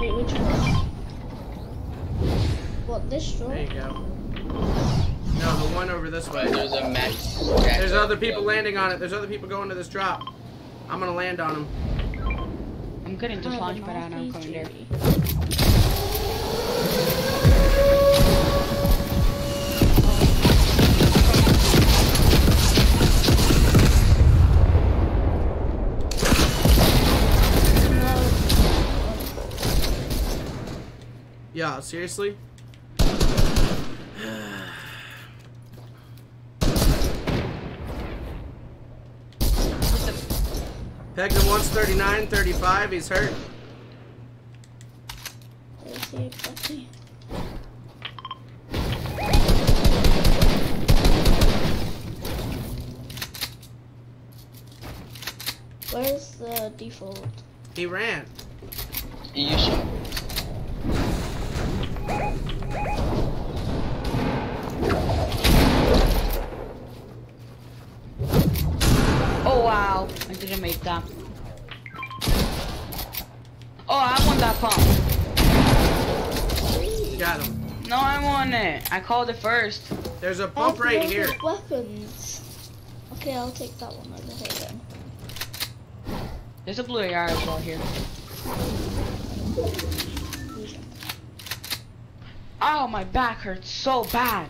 Wait, which one? What, this straw? There you go. No, the one over this way. There's a match. There's other people landing on it. There's other people going to this drop. I'm gonna land on them. I'm getting this I launch have pad out an and I'm coming there. Yeah, seriously? Pegged him once, 39, 35. He's hurt. Where is he exactly? Where's the default? He ran. You shot. Oh wow, I didn't make that. Oh, I want that pump. Got him. No, I want it. I called it first. There's a pump have right here. Weapons. Okay, I'll take that one over here then. There's a blue AR as well here. Oh, my back hurts so bad.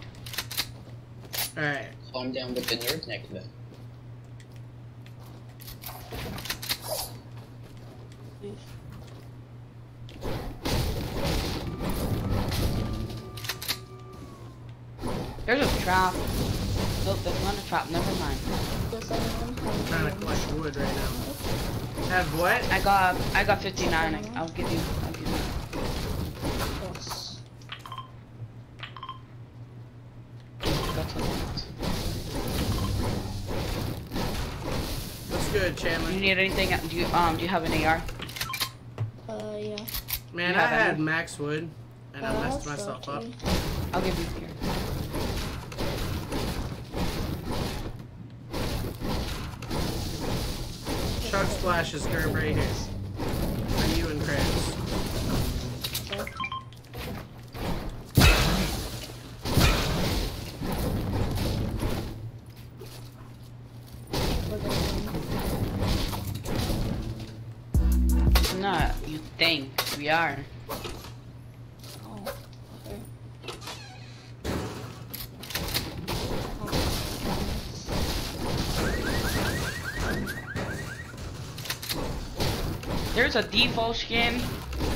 Alright. Calm down with the nerd neck then. There's a trap. Nope, there's not a trap. Never mind. Have Trying to collect wood right now. Have what? I got I got 59. I'll give you. I'll give you. Yes. I got 20. What's good, Do Chandler? You need anything? Do you um do you have an AR? Uh, yeah. Man, Yeah, I had that- max wood, and I Uh, messed myself up. lucky. I'll give you here. Chug Splash is Gerb right here. We are. Oh, okay. There's a default skin,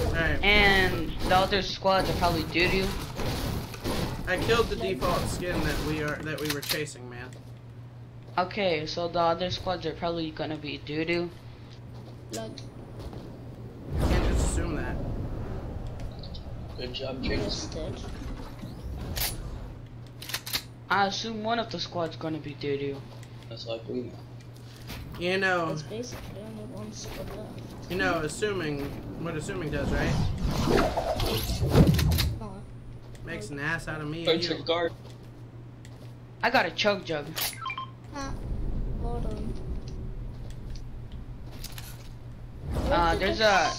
Alright. and the other squads are probably doo doo. I killed the default skin that we are that we were chasing, man. Okay, so the other squads are probably gonna be doo doo. Like, Can't just assume that. Good job, you Jinx. I assume one of the squads gonna be doo doo. That's like we know. You know, There's basically only one squad left. you know, assuming what assuming does, right? Oh, Makes an ass out of me and Punch you. of guard. I got a chug jug. ah, hold on. Uh, there's a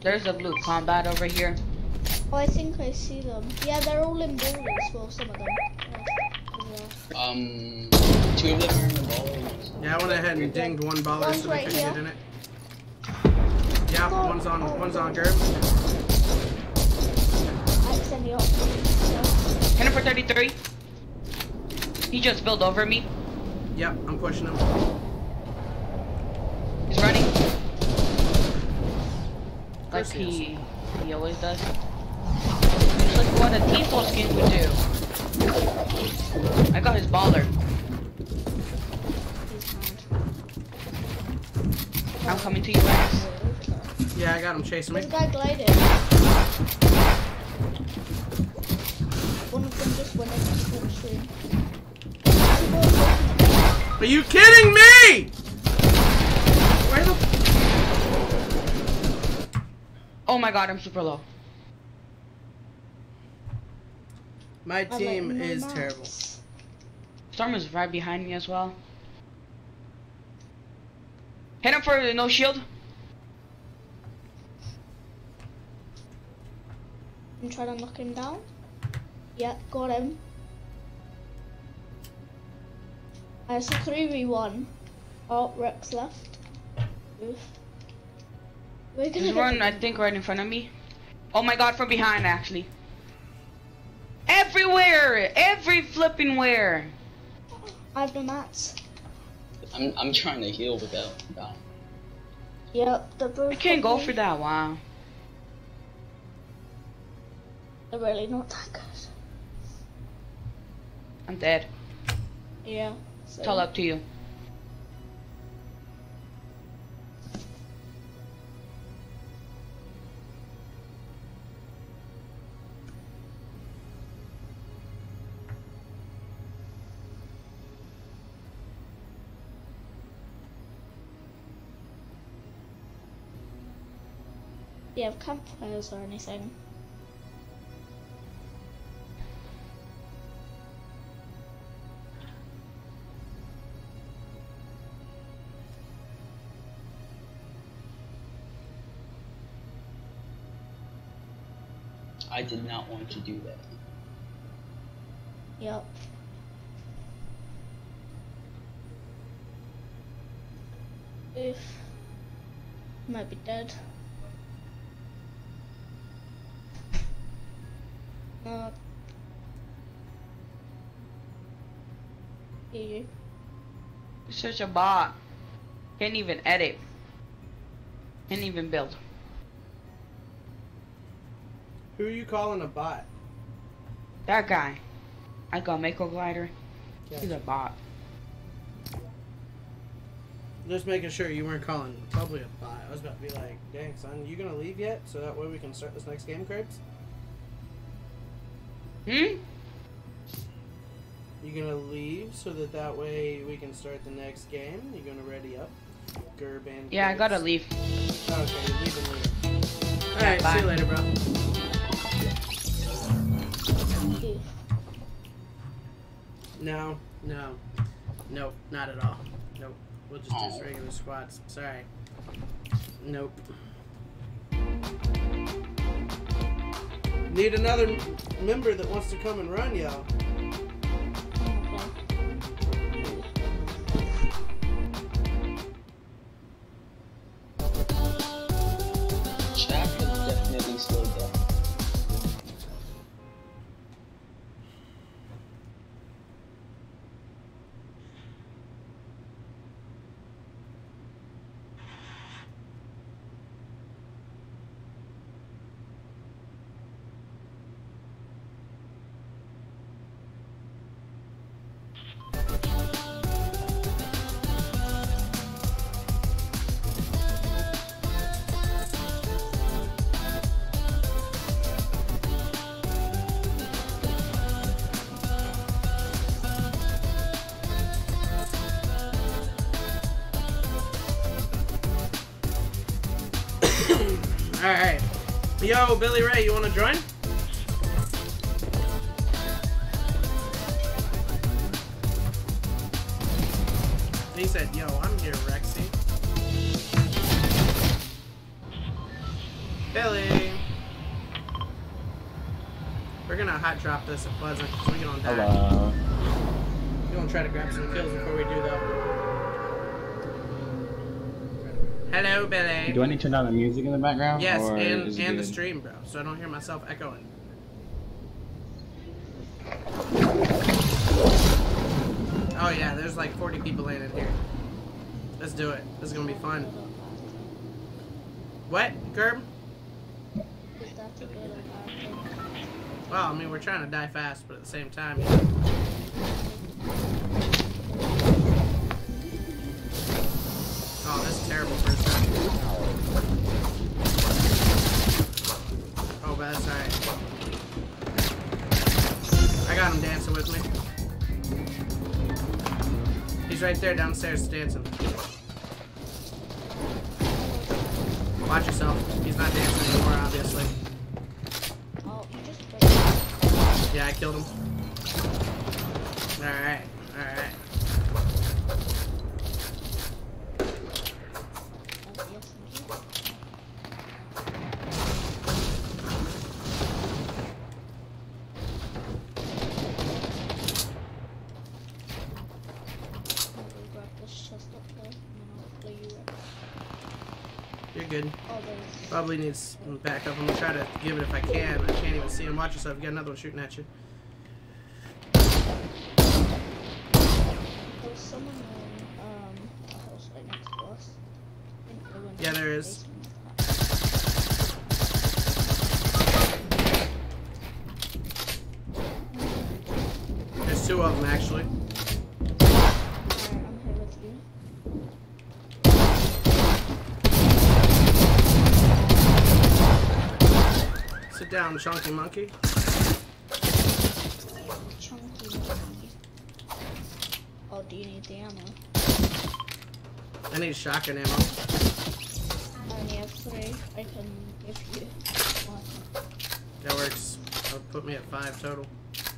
there's a blue combat over here. Oh, I think I see them. Yeah, they're all in balls. Well, some of them. Yeah. Um, two of them are in the ball. Yeah, I went ahead and dinged one baller One's so they right couldn't get in it. Yeah, Oh, one's on oh, one's on. Gerb. I accidentally off. Hit him for 33. He just built over me. Yep, I'm pushing him. He's running. Like he he he always does. It's like what a default skin would do. I got his baller. I'm coming to you, Max. Yeah, I got him chasing me. This guy glided. one of them just went into full stream. Are you kidding me? Where the? Oh my god, I'm super low. My I'm like, team is Max." terrible. Storm is right behind me as well. Hit him for no shield. I'm trying to knock him down. Yeah, got him. Uh, it's a 3v1. Oh, Rex left. Oof. We're gonna He's running, I think, right in front of me. Oh my god, from behind actually. Everywhere! Every flipping where! I have the mats. I'm I'm trying to heal without dying. Yep, the both I can't go them for that, wow. are really not that good. I'm dead. Yeah. So. It's all up to you. You have campfires or anything? I did not want to do that. Yep. Oof. Might be dead. No. Hear you. You're such a bot. Can't even edit. Can't even build. Who are you calling a bot? That guy. I got Mako Glider. He's a bot. Just making sure you weren't calling probably a bot. I was about to be like, dang son, you gonna leave yet? So that way we can start this next game, Cribs? Hmm? You gonna leave so that that way we can start the next game? You gonna ready up? Gerb and Yeah, I gotta leave. Okay, you're leaving later. Yeah, Alright, see you later, bro. No, no, nope, not at all. Nope, we'll just do Oh. regular squats. Sorry. Nope. Need another member that wants to come and run, y'all. Yo, Billy Ray, you wanna join? He said, yo, I'm here, Rexy. Billy! We're gonna hot drop this at Pleasant, because we're gonna die. Hello. We're gonna try to grab some kills before do that. Hello, Billy. Do I need to turn down the music in the background? Yes, and and the stream, bro, so I don't hear myself echoing. Oh yeah, there's like 40 people in here. Let's do it. This is gonna be fun. What, Gerb? Is that a good or bad thing? Well, I mean, we're trying to die fast, but at the same time. Oh, with me. He's right there downstairs dancing. Watch yourself. He's not dancing anymore, obviously. Oh, you just. Yeah, I killed him. Alright, alright. Oh, yes, thank you. I'll go grab this chest up there, and then I'll play you up. You're good. Oh, there's Probably needs backup. I'm gonna try to give it if I can. I can't even see him. Watch yourself. You got another one shooting at you. There's someone in um a house right next to us. I think they went Yeah, to there the is. basement. There's two of them actually. Alright, I'm here with you. Chunky monkey. Chunky monkey. Oh, do you need the ammo? I need shotgun ammo. I only have three. I can give you one. That works. That'll put me at five total.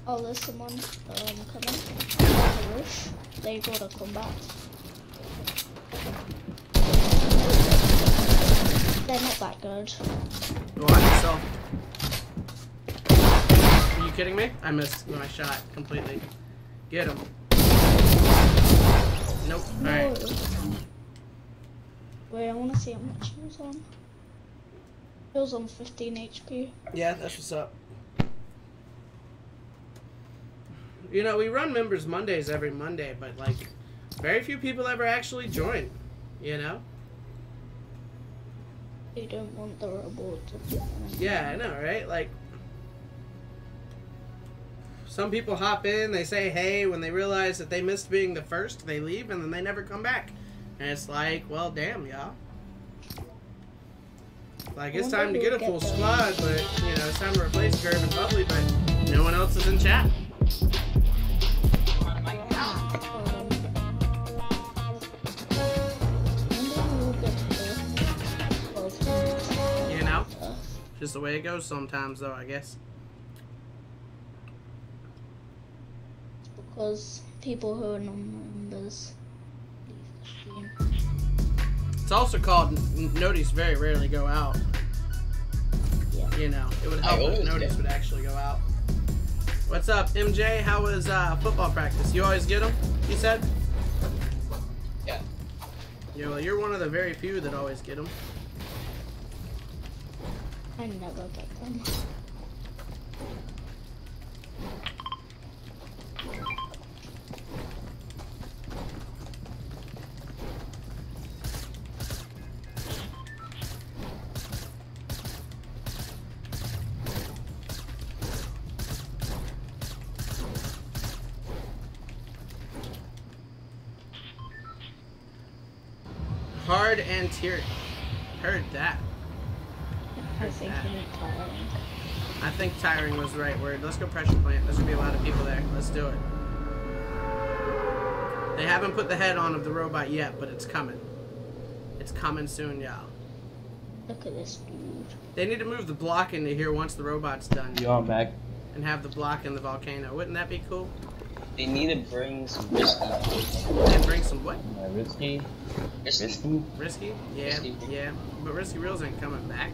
Oh, there's someone um coming. Wish they gotta come back. They're not that good. Yourself. You kidding me? I missed my shot completely. Get him. Nope. Alright. Wait, I wanna see how much he was on. He was on 15 HP. Yeah, that's what's up. You know, we run members Mondays every Monday, but like, very few people ever actually join. You know? They don't want the reward to Yeah, I know, right? Like, some people hop in, they say hey, when they realize that they missed being the first, they leave, and then they never come back. And it's like, well, damn, y'all. Like, it's time to get a full squad, but, you know, it's time to replace Gerb and Bubbly, but no one else is in chat. You know? Just the way it goes sometimes, though, I guess. Because people who are non-members leave the stream. It's also called n- Notice very rarely go out. Yeah. You know, it would help if always Notice would actually go out. What's up, MJ? How was uh, football practice? You always get them? you said. Yeah. Yeah, well, you're one of the very few that always get them. I never get them. Hard and tier. Heard that. I think that. tiring. I think tiring was the right word. Let's go pressure plant. There's gonna be a lot of people there. Let's do it. They haven't put the head on of the robot yet, but it's coming. It's coming soon, y'all. Look at this dude. They need to move the block into here once the robot's done, You all back? and have the block in the volcano. Wouldn't that be cool? They need to bring some risky. And bring some what? Uh, risky? Risky. Risky? Risky? Yeah, Risky. yeah. But Risky Reels ain't coming back.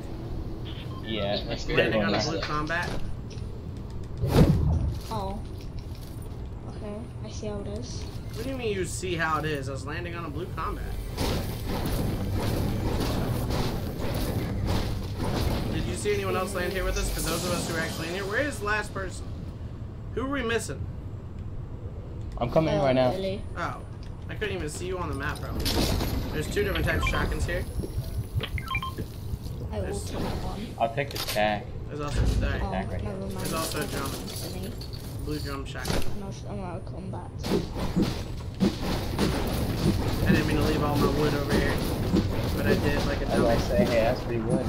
Yeah. Let's they're Landing on a back. blue combat. Oh. Okay, I see how it is. What do you mean you see how it is? I was landing on a blue combat. Did you see anyone else land here with us? For those of us who are actually in here, where is the last person? Who are we missing? I'm coming Oh, right now. Oh, really? Oh, I couldn't even see you on the map, bro. There's two different types of shotguns here. I will take one. I'll take the tag. There's also uh, Oh, Attack right never mind. There's also a drum. don't want any. blue drum shotgun. No, I'm out of combat. I didn't mean to leave all my wood over here, but I did like a I was dummy. like, say, hey, that's pretty good.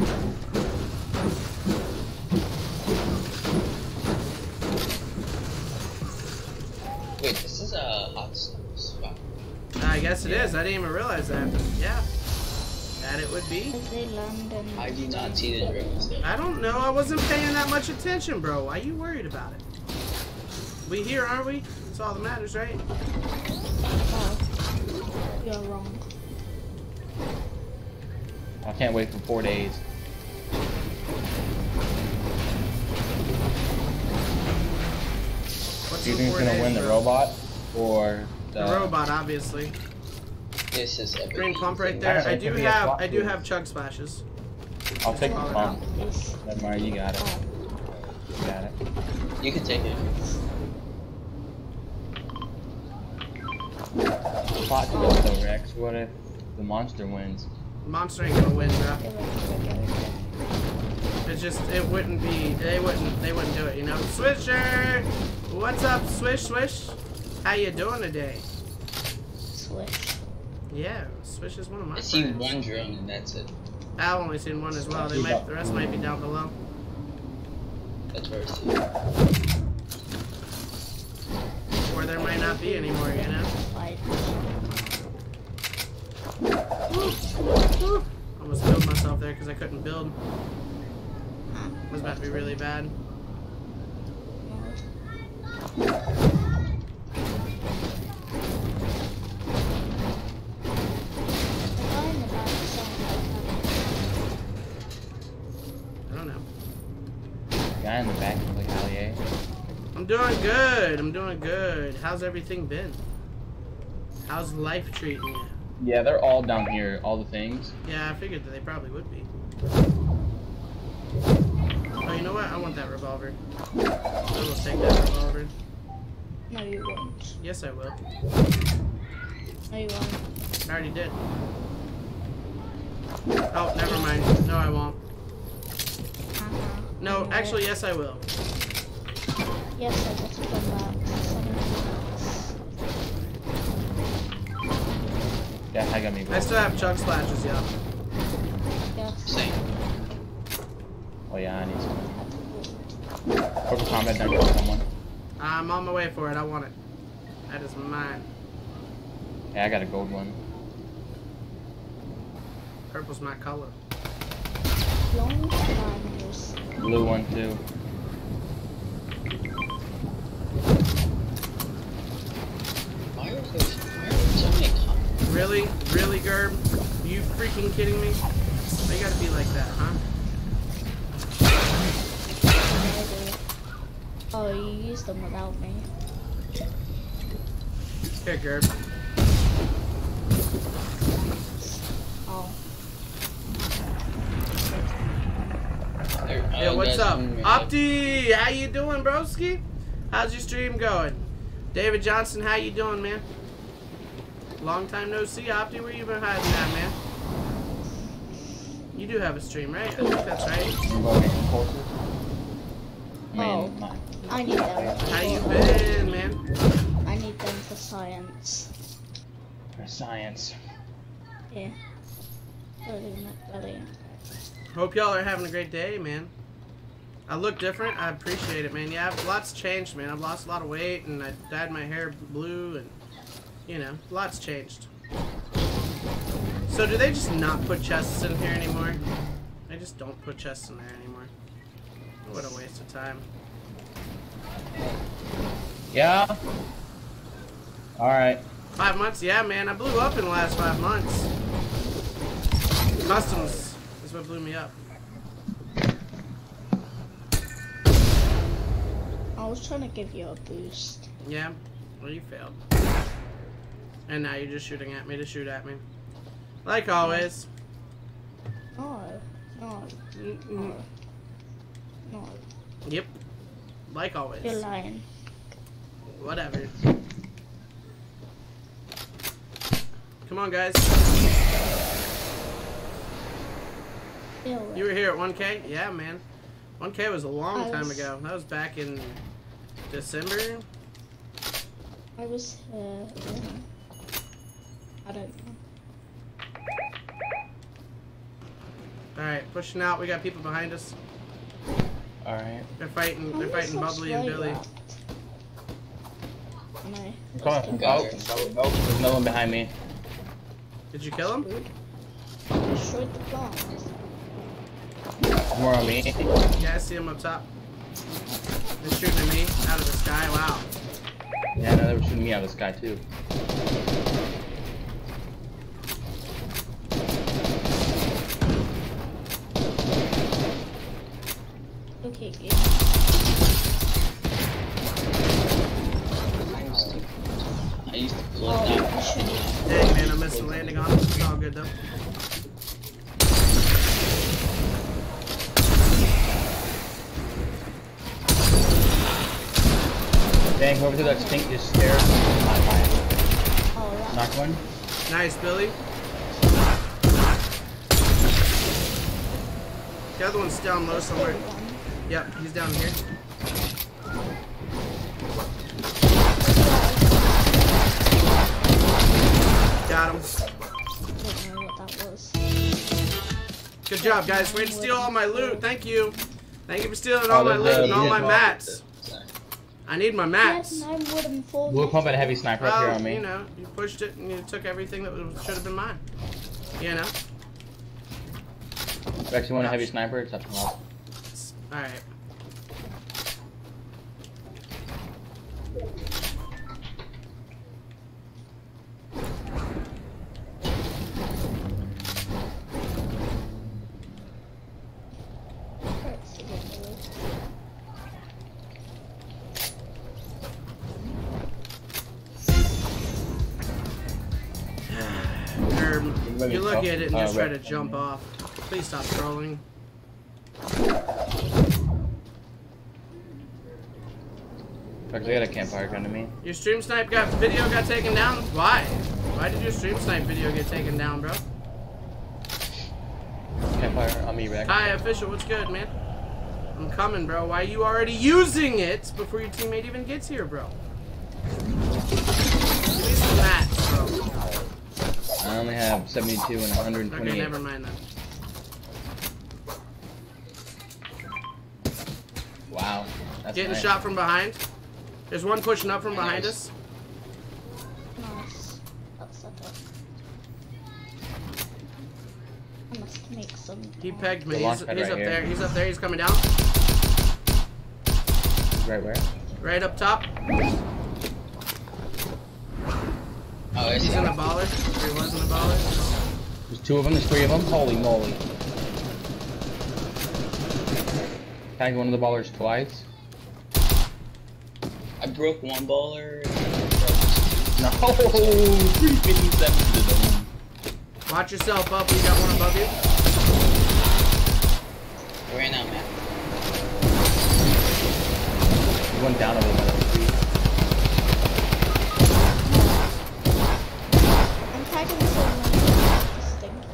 Wait, this is a hot spot. I guess it is. I didn't even realize that. Yeah. That it would be. As they land. I do not see the rivers. I don't know. I wasn't paying that much attention, bro. Why are you worried about it? We here, aren't we? That's all that matters, right? Oh, you're wrong. I can't wait for four days. What's Do you the think four it's gonna days, win the bro? robot or the, The robot, obviously. This is everything. Green pump right there. Actually, I do could be a have. I do have chug splashes. I'll take the Call pump. Please. Never mind, you got it. You got it. You can take it. Plot twist though, Rex. What if the monster wins? Monster ain't gonna win, bro. it, give it, give it. It's just it wouldn't be. They wouldn't. They wouldn't do it. You know. Swisher. What's up, Swish Swish? How you doing today? Swish. Yeah, Swish is one of my I see friends. one drone and that's it. I've only seen one as well. They might. The rest might be down below. That's where I see. Or there might not be anymore. You know. Almost killed myself there because I couldn't build. It was about to be really bad. Guy in the back is like Allier. I'm doing good. I'm doing good. How's everything been? How's life treating you? Yeah, they're all down here. All the things. Yeah, I figured that they probably would be. Oh, you know what? I want that revolver. I will take that revolver. No, you won't. Yes, I will. No, you won't. I already did. Oh, never mind. No, I won't. No, actually, yes, I will. Yes, I just come back. Seven. Yeah, I got me. I still have chug splashes, yeah. Yes. Same. Oh yeah, I need some. Purple combat done for someone. I'm on my way for it. I want it. That is mine. Yeah, I got a gold one. Purple's my color. Long time years. Blue one too. Why are there, why are there so many comments? Really? Really, Gerb? You freaking kidding me? Why you gotta be like that, huh? Oh, you used them without me. Here, Gerb. Oh. There- Yo, oh, what's up? Opti! How you doing, broski? How's your stream going? David Johnson, how you doing, man? Long time no see, Opti. Where you been hiding at, man? You do have a stream, right? I think that's right. I'm going in courses. I mean, Oh. I need them. How you been, man? I need them for science. for science. Yeah. Brilliant, brilliant. Hope y'all are having a great day, man. I look different. I appreciate it, man. Yeah, I've, lots changed, man. I've lost a lot of weight, and I dyed my hair blue, and you know, lots changed. So, do they just not put chests in here anymore? They just don't put chests in there anymore. What a waste of time. Yeah. All right. Five months? Yeah, man. I blew up in the last five months. Customs is what blew me up. I was trying to give you a boost. Yeah, well, you failed. And now you're just shooting at me to shoot at me. Like always. No, no, no, no. Yep. Like always. You're lying. Whatever. Come on, guys. You're were here at 1K? Yeah, man. 1K was a long time ago. That was back in December. I was uh, yeah. I don't know. Alright, pushing out. We got people behind us. All right. They're fighting. How They're fighting Bubbly and Billy. at? on me. I'm coming. Got Oh, her. oh, oh, there's no one behind me. Did you kill him? Destroyed the plant. More on me. Yeah, I see him up top. They're shooting at me out of the sky. Wow. Yeah, no, they were shooting me out of the sky too. Okay, good. I used to, I used to Oh, that. Dang, man, I missed the landing on him. It's all good, though. Dang, whoever did that stink just scared. Not mine. Oh, that. Knocked one. Nice, Billy. The other one's down low somewhere. Yep, he's down here. Got him. Don't know what that was. Good job, guys. Way to steal all my loot. Thank you. Thank you for stealing all Oh, my loot and all my didn't mats. I need my mats. Yes, nine wooden four. We'll pump at a heavy sniper up here on me. you know, you pushed it and you took everything that should have been mine. You know? If you actually want a heavy sniper, it's up to us. Alright. And just oh, try to jump off. Please stop trolling. Fuck, they got a campfire gun to me. Your stream snipe got video got taken down? Why? Why did your stream snipe video get taken down, bro? Campfire on me, Rex. Hi, official. What's good, man? I'm coming, bro. Why are you already using it before your teammate even gets here, bro? Give me some mats, bro. I only have 72 and 128. Okay, never mind then. Wow. That's Getting nice. shot from behind. There's one pushing up from behind Nice. us. Nice. That's set up. I must make some. He pegged me. He's, he's pad up here. there. He's up there. He's coming down. Right where? Right up top. Oh. He's in a baller. Or he was in a baller. There's two of them, there's three of them. Holy moly. Tagged one of the ballers twice. I broke one baller. No! (laughs) 357 to the. Watch yourself up. We got one above you. I ran out, man. One down over by the tree. I'm tagging some. Distinct.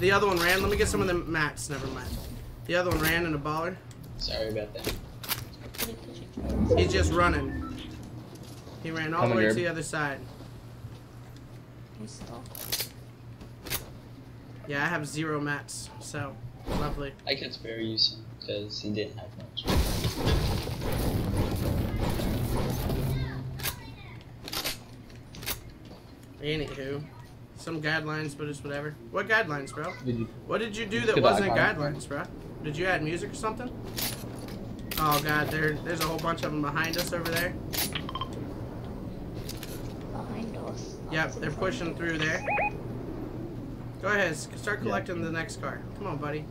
The other one ran. Let me get some of the mats. Never mind. The other one ran in a baller. Sorry about that. He's just running. He ran all the Coming, way to the other side. Yeah, I have zero mats. So, lovely. I could spare you some because he didn't have much. Anywho, some guidelines, but it's whatever. What guidelines, bro? Did you? What did you do that wasn't icon. guidelines, bro? Did you add music or something? Oh god, there, there's a whole bunch of them behind us over there. Behind us. Yep, they're pushing through there. Go ahead, start collecting the next car. Come on, buddy.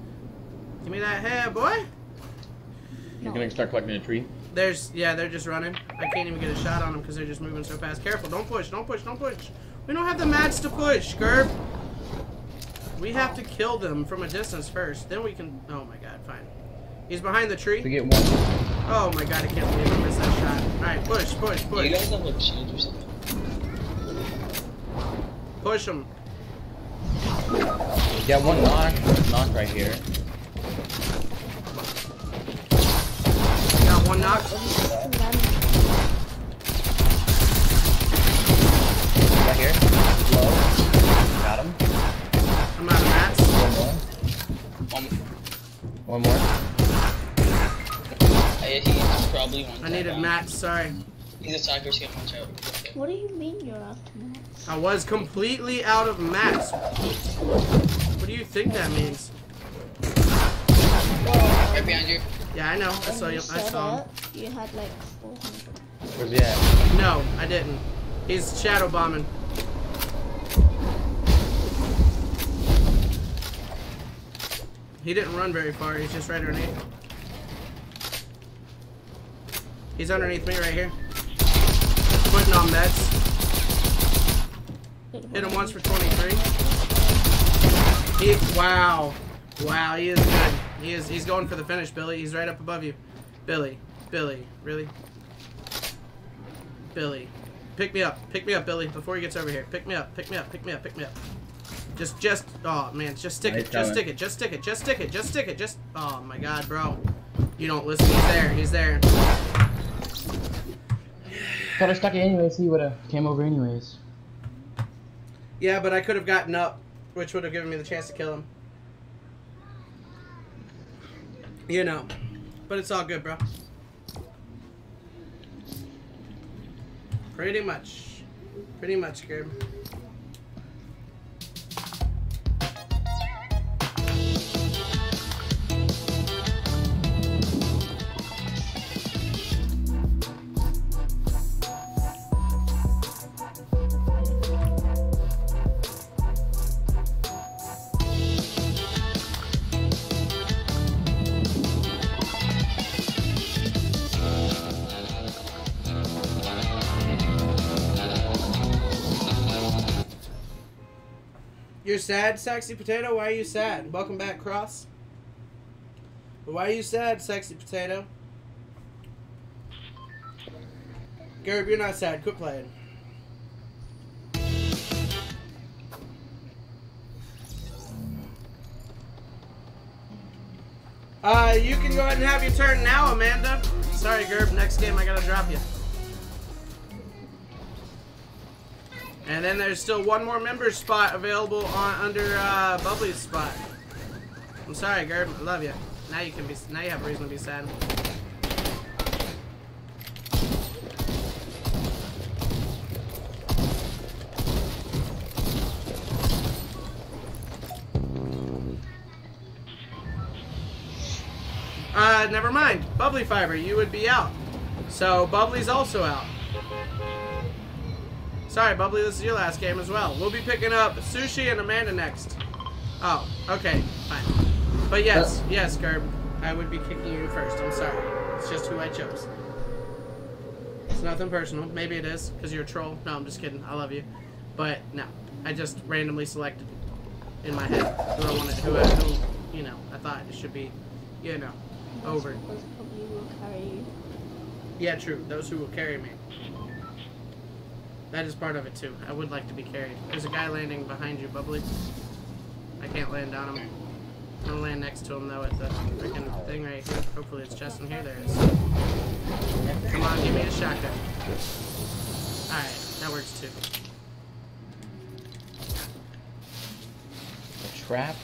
Give me that hair, boy. You're gonna start collecting a tree? There's, yeah, they're just running. I can't even get a shot on them because they're just moving so fast. Careful, don't push, don't push, don't push. We don't have the mats to push, Gerb. We have to kill them from a distance first. Then we can, oh my god, fine. He's behind the We tree. get one. Oh my god, I can't believe I missed that shot. Alright, push, push, Do you guys have like shield or something? Push them. Got one knock. Knock right here. Got one knock. Right here. Low. Got him. I'm out of mats. One more. Um, One more. I, he's probably one. I needed mats. Sorry. He's a soccer, so watch out. What do you mean you're after mats? I was completely out of mats. What do you think that means? Right behind you. Yeah, I know. I saw you. you I saw him. you had like 400. Where's he at? No, I didn't. He's shadow bombing. He didn't run very far. He's just right underneath. He's underneath me right here. Putting on meds. Hit him once for 23. He, wow. Wow, he is good. He is, he's going for the finish, Billy. He's right up above you. Billy. Billy. Really? Billy. Pick me up. Pick me up, Billy, before he gets over here. Pick me up. Pick me up. Pick me up. Pick me up. Just, just, oh man, just stick Nice it. Just stick it. Just stick it. Just stick it. Just stick it. Just, oh my god, bro. You don't listen. He's there. He's there. Thought I stuck it anyways. He would have came over anyways. Yeah, but I could have gotten up, which would have given me the chance to kill him. You know. But it's all good, bro. Pretty much. Pretty much, Gerb. Sad, sexy potato? Why are you sad? Welcome back, Cross. Why are you sad, sexy potato? Garib, you're not sad. Quit playing. Uh, you can go ahead and have your turn now, Amanda. Sorry, Gerb. Next game, I gotta drop you. And then there's still one more member spot available on under uh, Bubbly's spot. I'm sorry, Gerb. I love you. Now you can be. Now you have reason to be sad. Uh, never mind. Bubbly Fiber, you would be out. So Bubbly's also out. Sorry, Bubbly, this is your last game as well. We'll be picking up Sushi and Amanda next. Oh, okay, fine. But yes, yes, Gerb, I would be kicking you first. I'm sorry. It's just who I chose. It's nothing personal. Maybe it is, because you're a troll. No, I'm just kidding. I love you. But no, I just randomly selected in my head who I wanted, who, I, who you know, I thought it should be, you know, over. Because probably will carry you. Yeah, true. Those who will carry me. That is part of it too. I would like to be carried. There's a guy landing behind you, Bubbly. I can't land on him. I'm gonna land next to him though at the freaking thing right here. Hopefully it's just in here. There is. Come on, give me a shotgun. Alright, that works too. A trap.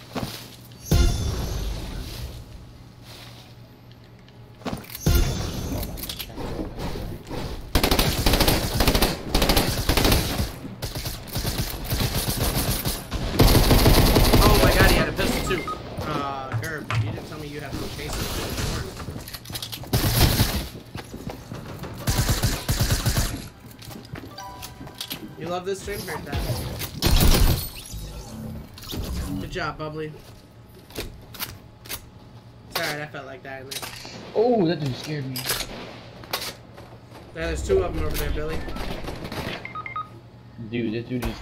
Oh my god, he had a pistol too. Uh, Gerb, you didn't tell me you had no chaser. You love this stream? Heard that. Good job, Bubbly. It's alright, I felt like dying there. Oh, that dude scared me. Yeah, there's two of them over there, Billy. Dude, this dude just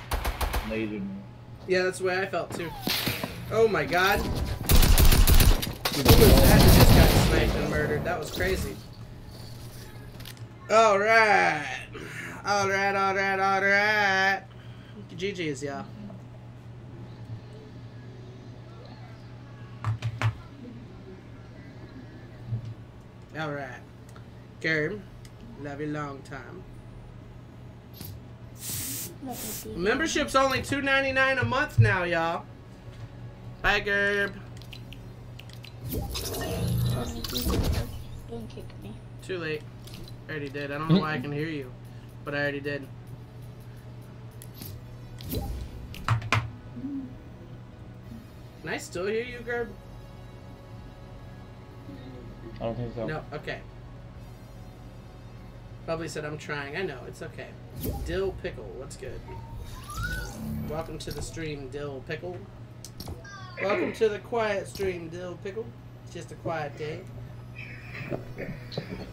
lasered me. Yeah, that's the way I felt too. Oh my god. Dude, that just got sniped and murdered? That was crazy. Alright. Alright, alright, alright. GG's, y'all. Alright. Gerb, love you long time. Let me see. Membership's only two ninety nine a month now, y'all. Bye, Gerb. Let me see. Don't kick me. Too late. I already did. I don't know why I can hear you, but I already did. Can I still hear you, Gerb? I don't think so. No, okay. Probably said I'm trying. I know, it's okay. Dill Pickle, what's good? Welcome to the stream, Dill Pickle. Welcome to the quiet stream, Dill Pickle. It's just a quiet day.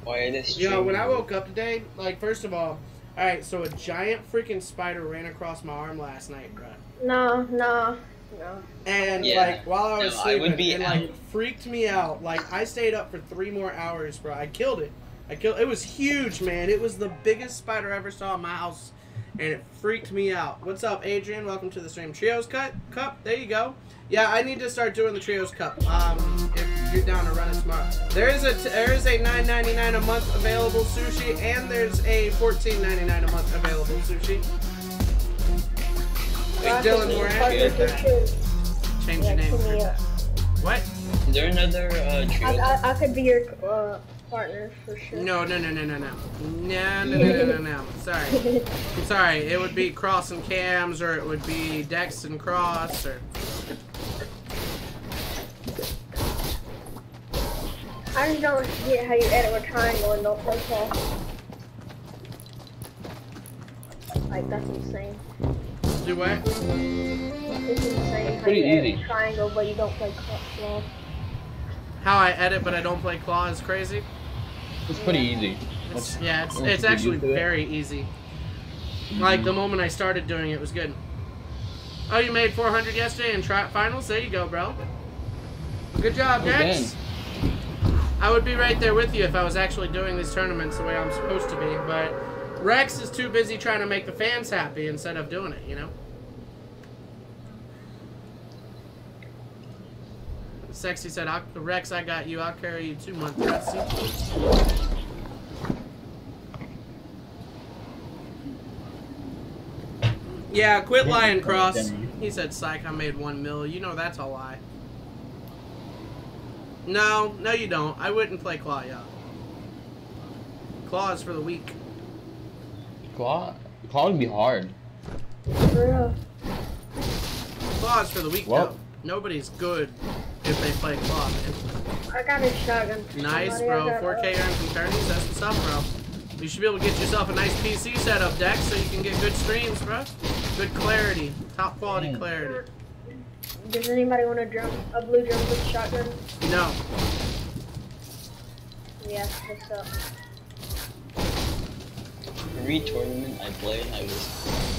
Quietest Yo, when I woke up today, like, first of all, alright, so a giant freaking spider ran across my arm last night, bro. No, no, no. And Yeah. like while I was No, sleeping, would be it like freaked me out. Like I stayed up for three more hours, bro. I killed it. I killed. It was huge, man. It was the biggest spider I ever saw in my house, and it freaked me out. What's up, Adrian? Welcome to the stream. Trios cut cup. There you go. Yeah, I need to start doing the trios cup. Um, if you're down to run it tomorrow, there is a there is a 9.99 a month available sushi, and there's a 14.99 a month available sushi. Hey, Dylan, we're at at Change Yeah, your name. hit me for- up. What? Is there another uh. I, I, I could be your uh, partner for sure. No, no, no, no, no, no. No, no, no, no, no, no. (laughs) Sorry. I'm sorry. It would be Cross and Cams, or it would be Dex and Cross, or... I just don't get how you edit with triangle and don't play ball. Like that's insane. Do what? It's insane how Pretty you edit easy. triangle but you don't play claw. How I edit but I don't play Claw is crazy. It's pretty easy. It's, yeah, it's, it's actually used to it. very easy. Mm-hmm. Like, the moment I started doing it, it was good. Oh, you made 400 yesterday in tri- finals? There you go, bro. Good job, Oh, Dex. I would be right there with you if I was actually doing these tournaments the way I'm supposed to be, but Rex is too busy trying to make the fans happy instead of doing it, you know? Sexy said, "I'll- Rex, I got you. I'll carry you two months. Rusty. Yeah, quit lying, Cross. He said, psych, I made one mil. You know that's a lie. No, no you don't. I wouldn't play Claw, yeah. Claw is for the weak. Claw, Claw would be hard. For real. Claw is for the weak, Well- though. Nobody's good if they play Claw, man. I got a shotgun. Nice, bro. 4K uh, earned from tourneys. That's what's up, bro. You should be able to get yourself a nice PC setup, Dex, so you can get good streams, bro. Good clarity. Top quality Mm. clarity. Does anybody want a drum, a blue drum with a shotgun? No. Yeah, what's up? Every tournament I played, I was.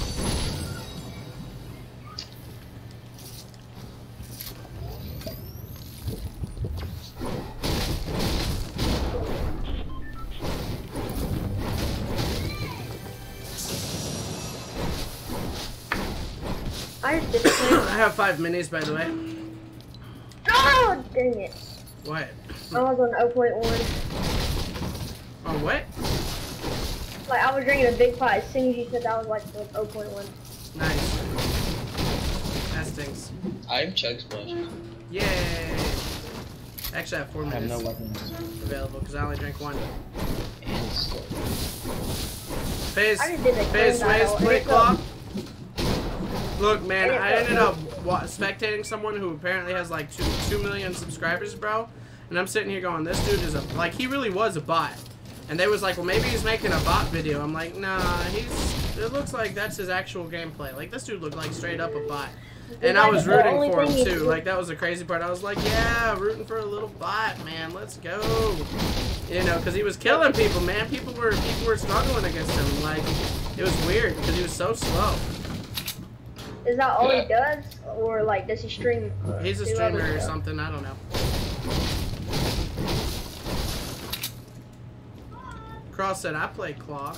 I just did it. I have five minis, by the way. Oh, dang it. What? I was on 0.1. On what? Like, I was drinking a big pot. As soon as you said that, I was like, oh, 0.1. Nice. That stinks. I have chug splash. Yay! Actually, I have four I have no weapons. available because I only drank one. And slow. Phase, I just did a Phase, grand Phase, battle, play and it claw. Look, man, I ended up spectating someone who apparently has like two two million subscribers, bro. And I'm sitting here going, this dude is a like he really was a bot. And they was like, well, maybe he's making a bot video. I'm like, nah, he's. It looks like that's his actual gameplay. Like this dude looked like straight up a bot. And I was rooting for him too. Like that was the crazy part. I was like, yeah, rooting for a little bot, man. Let's go. You know, because he was killing people, man. People were people were struggling against him. Like it was weird because he was so slow. Is that all he does? Or, like, does he stream? He's a streamer or something. I don't know. Cross said I play Claw.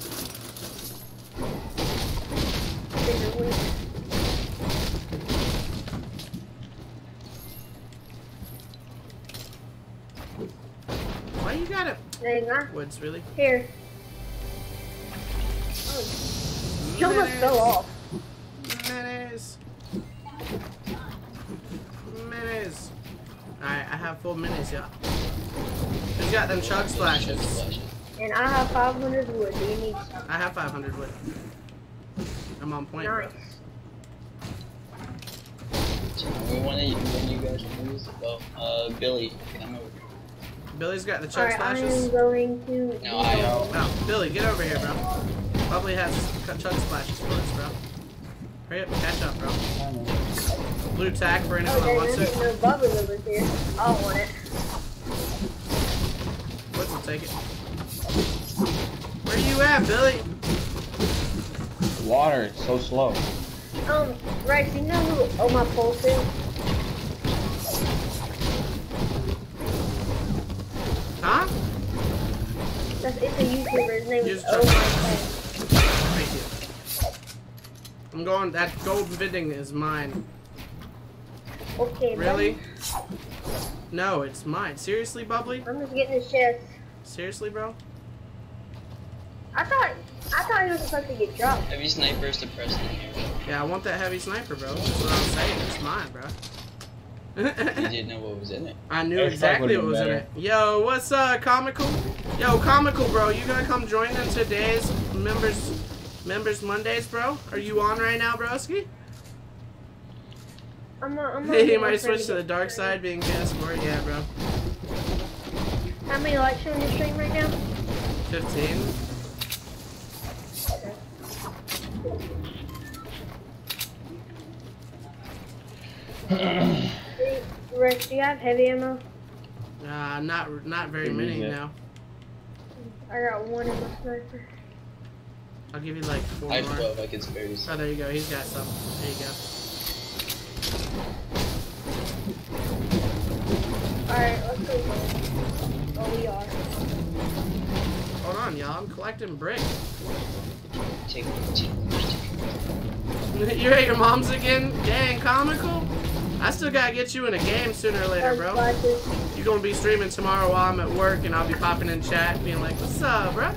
Why you got it? Woods really? here. Oh, he almost fell off. Minis. Minis. Alright, I have full minis, yeah. Who's got them chug splashes? And I have 500 wood. Do you need some? I have 500 wood. I'm on point, bro. Nice. We want to when you guys lose. Well, uh, Billy, come over. Billy's got the chug Alright, I'm going to. No, I uh, Oh, Billy, get over here, bro. Bubbly has cut chug splashes for us, bro. Hurry up, catch up, bro. Blue tack for anyone that Oh, wants there's it. no bubble over here. I don't want it. Woods will take it. Where you at, Billy? Water is so slow. Um, Rex, you know who Oh My Pulse is? Huh? That's, it's a YouTuber. His name Use is Oh My Pulse. Thank you. I'm going, that gold vending is mine. Okay, Really? buddy. No, it's mine. Seriously, Bubbly? I'm just getting his chest. Seriously, bro? I thought, I thought he was supposed to get dropped. heavy snipers to Preston here. Yeah, I want that heavy sniper, bro. That's what I'm saying. It's mine, bro. You (laughs) didn't know what was in it. I knew exactly what would've was in it. Yo, what's uh comical? Yo, comical, bro. You gonna come join in today's members members Mondays, bro? Are you on right now, broski? I'm not, I'm (laughs) not He might switch to the dark started. side, being PS4. Yeah, bro. How many likes are on your stream right now? 15. Hey, Rex, (clears throat) do you have heavy ammo? Uh, not not very many now. I got one in my sniper. I'll give you like four I have more. 12, I could spare you Oh, there you go. He's got some. There you go. Alright, let's go. Oh, we are. Hold on, y'all. I'm collecting bricks. Take, take, take. You're at your mom's again? Dang, comical? I still gotta get you in a game sooner or later, bro. You're gonna be streaming tomorrow while I'm at work, and I'll be popping in chat, being like, "What's up, bro?"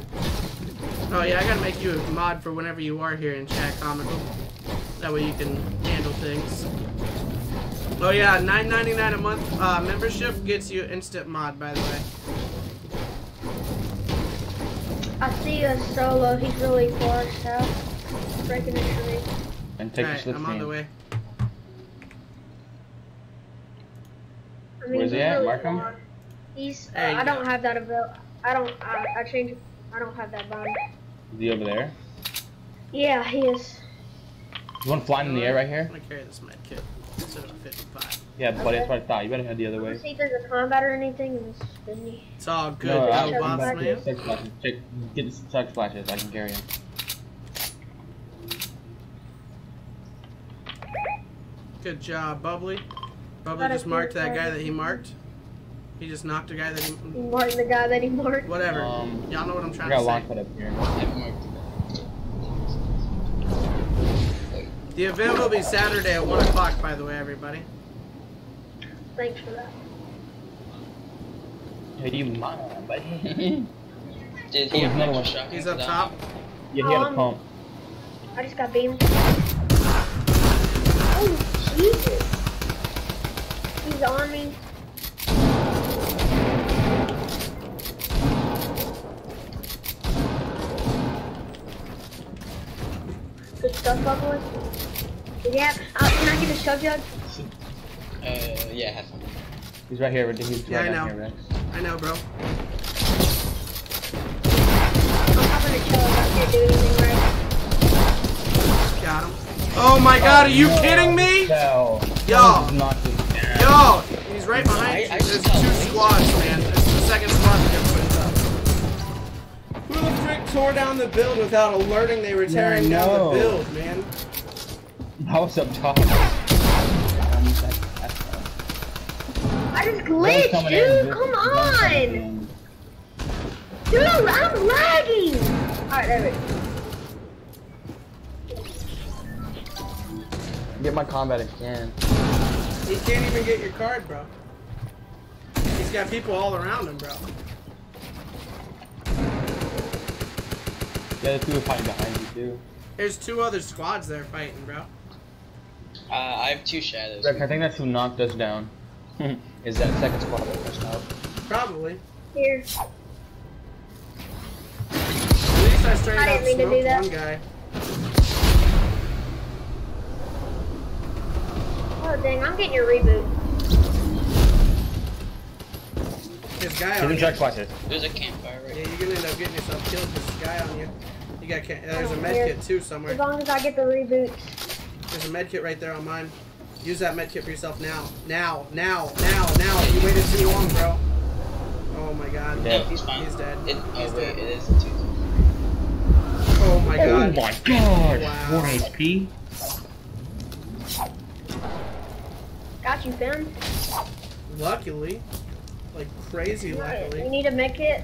Oh yeah, I gotta make you a mod for whenever you are here in chat, comical. That way you can handle things. Oh yeah, $9.99 a month uh, membership gets you instant mod, by the way. I see a solo. He's really far south. Breaking a tree. And take Alright, the I'm on the way. I mean, Where's he he's at? really Mark him? He's. There you I don't go. have that avail. I don't. I, I changed. I don't have that button. Is he over there? Yeah, he is. You want flying in the air right I'm here? gonna carry this med kit instead of a 55. Yeah, buddy, Okay. that's what I thought. You better head the other way. see if there's a combat or anything in this spinny. It's all good, No, I'll I'll boss back man. here. Flashes. Check, get the six flashes. I can carry him. Good job, Bubbly. Bubbly just marked that guy that he marked. He just knocked a guy that he. He marked the guy that he marked. Whatever. Um, Y'all know what I'm trying got a to launch say. pad up here. I've marked it. The event will be Saturday at 1 o'clock, by the way, everybody. Thanks for that. Hey, you mine, buddy. (laughs) Did Oh, he have another one. extra? He's up top. yeah, he had a Um, pump. I just got beamed. Oh, Jesus. He's on me. Good stuff, Bubbly. Yeah, uh, can I get a shove jug? Uh, yeah, have fun. He's right here. He's Yeah, I right know. down here, Rex. I know, bro. I'm not gonna chill. I can't do anything right. Got him. Oh my god, are you kidding me? Hell. Yo. Knocked him down. Yo! He's right behind I- you. I There's two squads, man. This is the second squad tore down the build without alerting they were Yeah, tearing down the build, man? I was up top. I just glitched, dude. Come on. Dude, I'm lagging. Alright, there we go. Get my combat again. He can't even get your card, bro. He's got people all around him, bro. The other two are fighting behind you too. There's two other squads there fighting, bro. Uh, I have two shadows. Rex, I think that's who knocked us down. (laughs) Is that second squad that pushed out? Probably. Here. I straight I up didn't mean to do smoked that. one guy. Oh dang, I'm getting your reboot. This guy Give on me you. check. There's a campfire right Yeah, here. you're gonna end up getting yourself killed with this guy on you. You got ca- uh, there's a Oh, med kit too somewhere. As long as I get the reboot. There's a med kit right there on mine. Use that med kit for yourself now. Now, now, now, now. You waited too long, bro. Oh my god. Dead. No, he's fine. He's dead. It, He's oh wait, dead. it is a two. Oh my god. Oh my god! Wow. 4 HP? Got you, Finn. Luckily. Like crazy You luckily. need a med kit?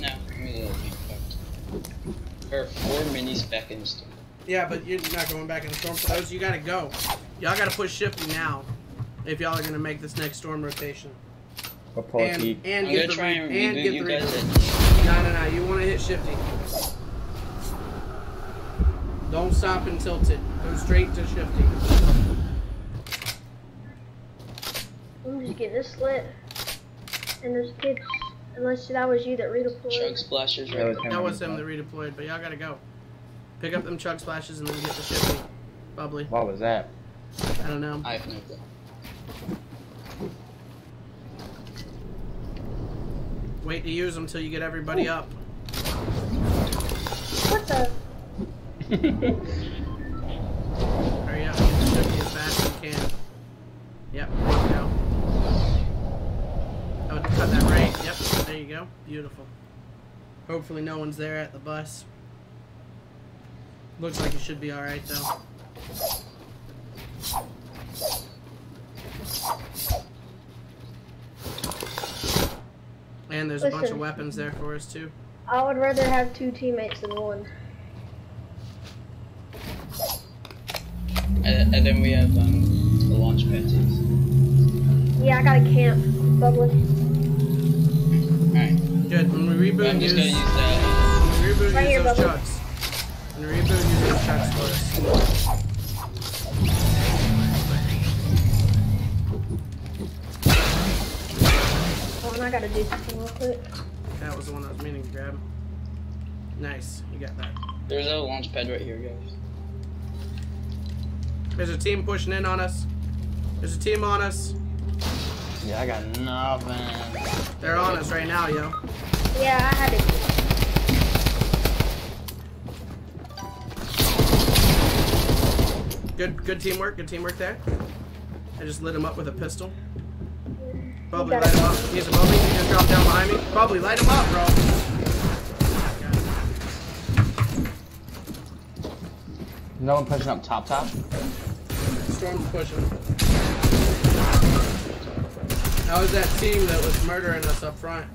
No, I mean, it'll be fucked. There are four minis back in the store. Yeah, but you're not going back in the storm for those. You gotta go. Y'all gotta push shifty now. If y'all are gonna make this next storm rotation. Or And, and I'm get gonna the try and and get you the guys. No, no, no. You want to hit shifty. Don't stop and tilt it. Go straight to shifty. I'm just getting this lit. And there's kids, unless that was you that redeployed. chug splashers That right was there. him. That was him that redeployed, but y'all gotta go. Pick up them chug splashes and then get the shifty. Bubbly. What was that? I don't know. I have no clue. Wait to use them until you get everybody up. What the? (laughs) Hurry up, get the as fast as you can. Yep, there you go. Oh, cut that right. Yep, there you go. Beautiful. Hopefully no one's there at the bus. Looks like it should be alright though. And there's a bunch of weapons there for us too. I would rather have two teammates than one. And, and then we have um, the launch pad too. Yeah, I got a camp. Bubbly. Alright. Good. When we reboot, I'm just gonna use, use that. when we reboot, Right use here, those Bubba. chucks. When we reboot, use those chucks for us. Oh, I gotta do something real quick. That was the one I was meaning to grab. Nice, you got that. There's a launch pad right here, guys. There's a team pushing in on us. There's a team on us. Yeah, I got nothing. They're on us right now, yo. Yeah, I had it. Good, good teamwork. Good teamwork there. I just lit him up with a pistol. Bubbly, got light him up. He's a bubbly. He just dropped down behind me. Bubbly, light him up, bro. No one pushing up top top? Storm's pushing. That was that team that was murdering us up front.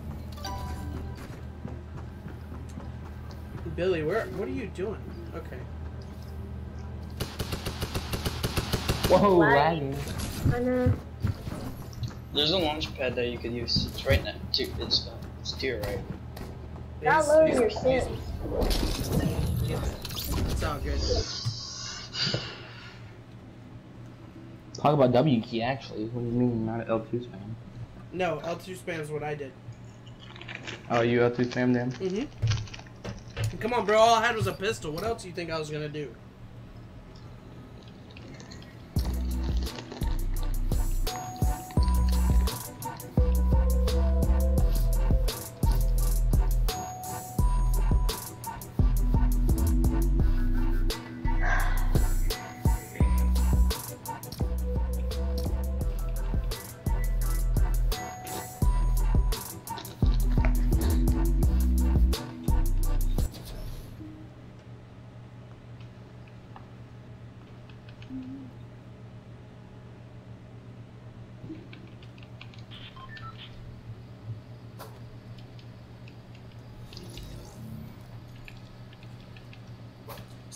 Billy, where? What are you doing? Okay. Whoa, Lagging. lagging. I know. There's a launch pad that you could use. It's right now. To, it's, uh, it's to your right. Stop He's- loading your he's- sims. It's all good. Talk about W key actually. What do you mean not L2 spam? No, L2 spam is what I did. Oh, you L2 spam then? Mm-hmm. Come on, bro. All I had was a pistol. What else do you think I was gonna do?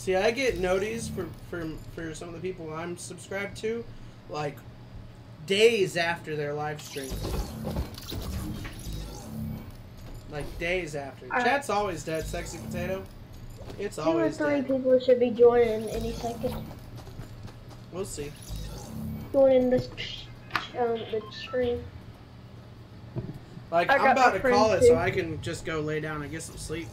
See, I get noties for, for for some of the people I'm subscribed to, like days after their live stream. Like days after. Chat's always dead, sexy potato. It's Two or always three dead. people should be joining any second. We'll see. Joining this, um, the stream. Like I I'm about to call it so. I can just go lay down and get some sleep.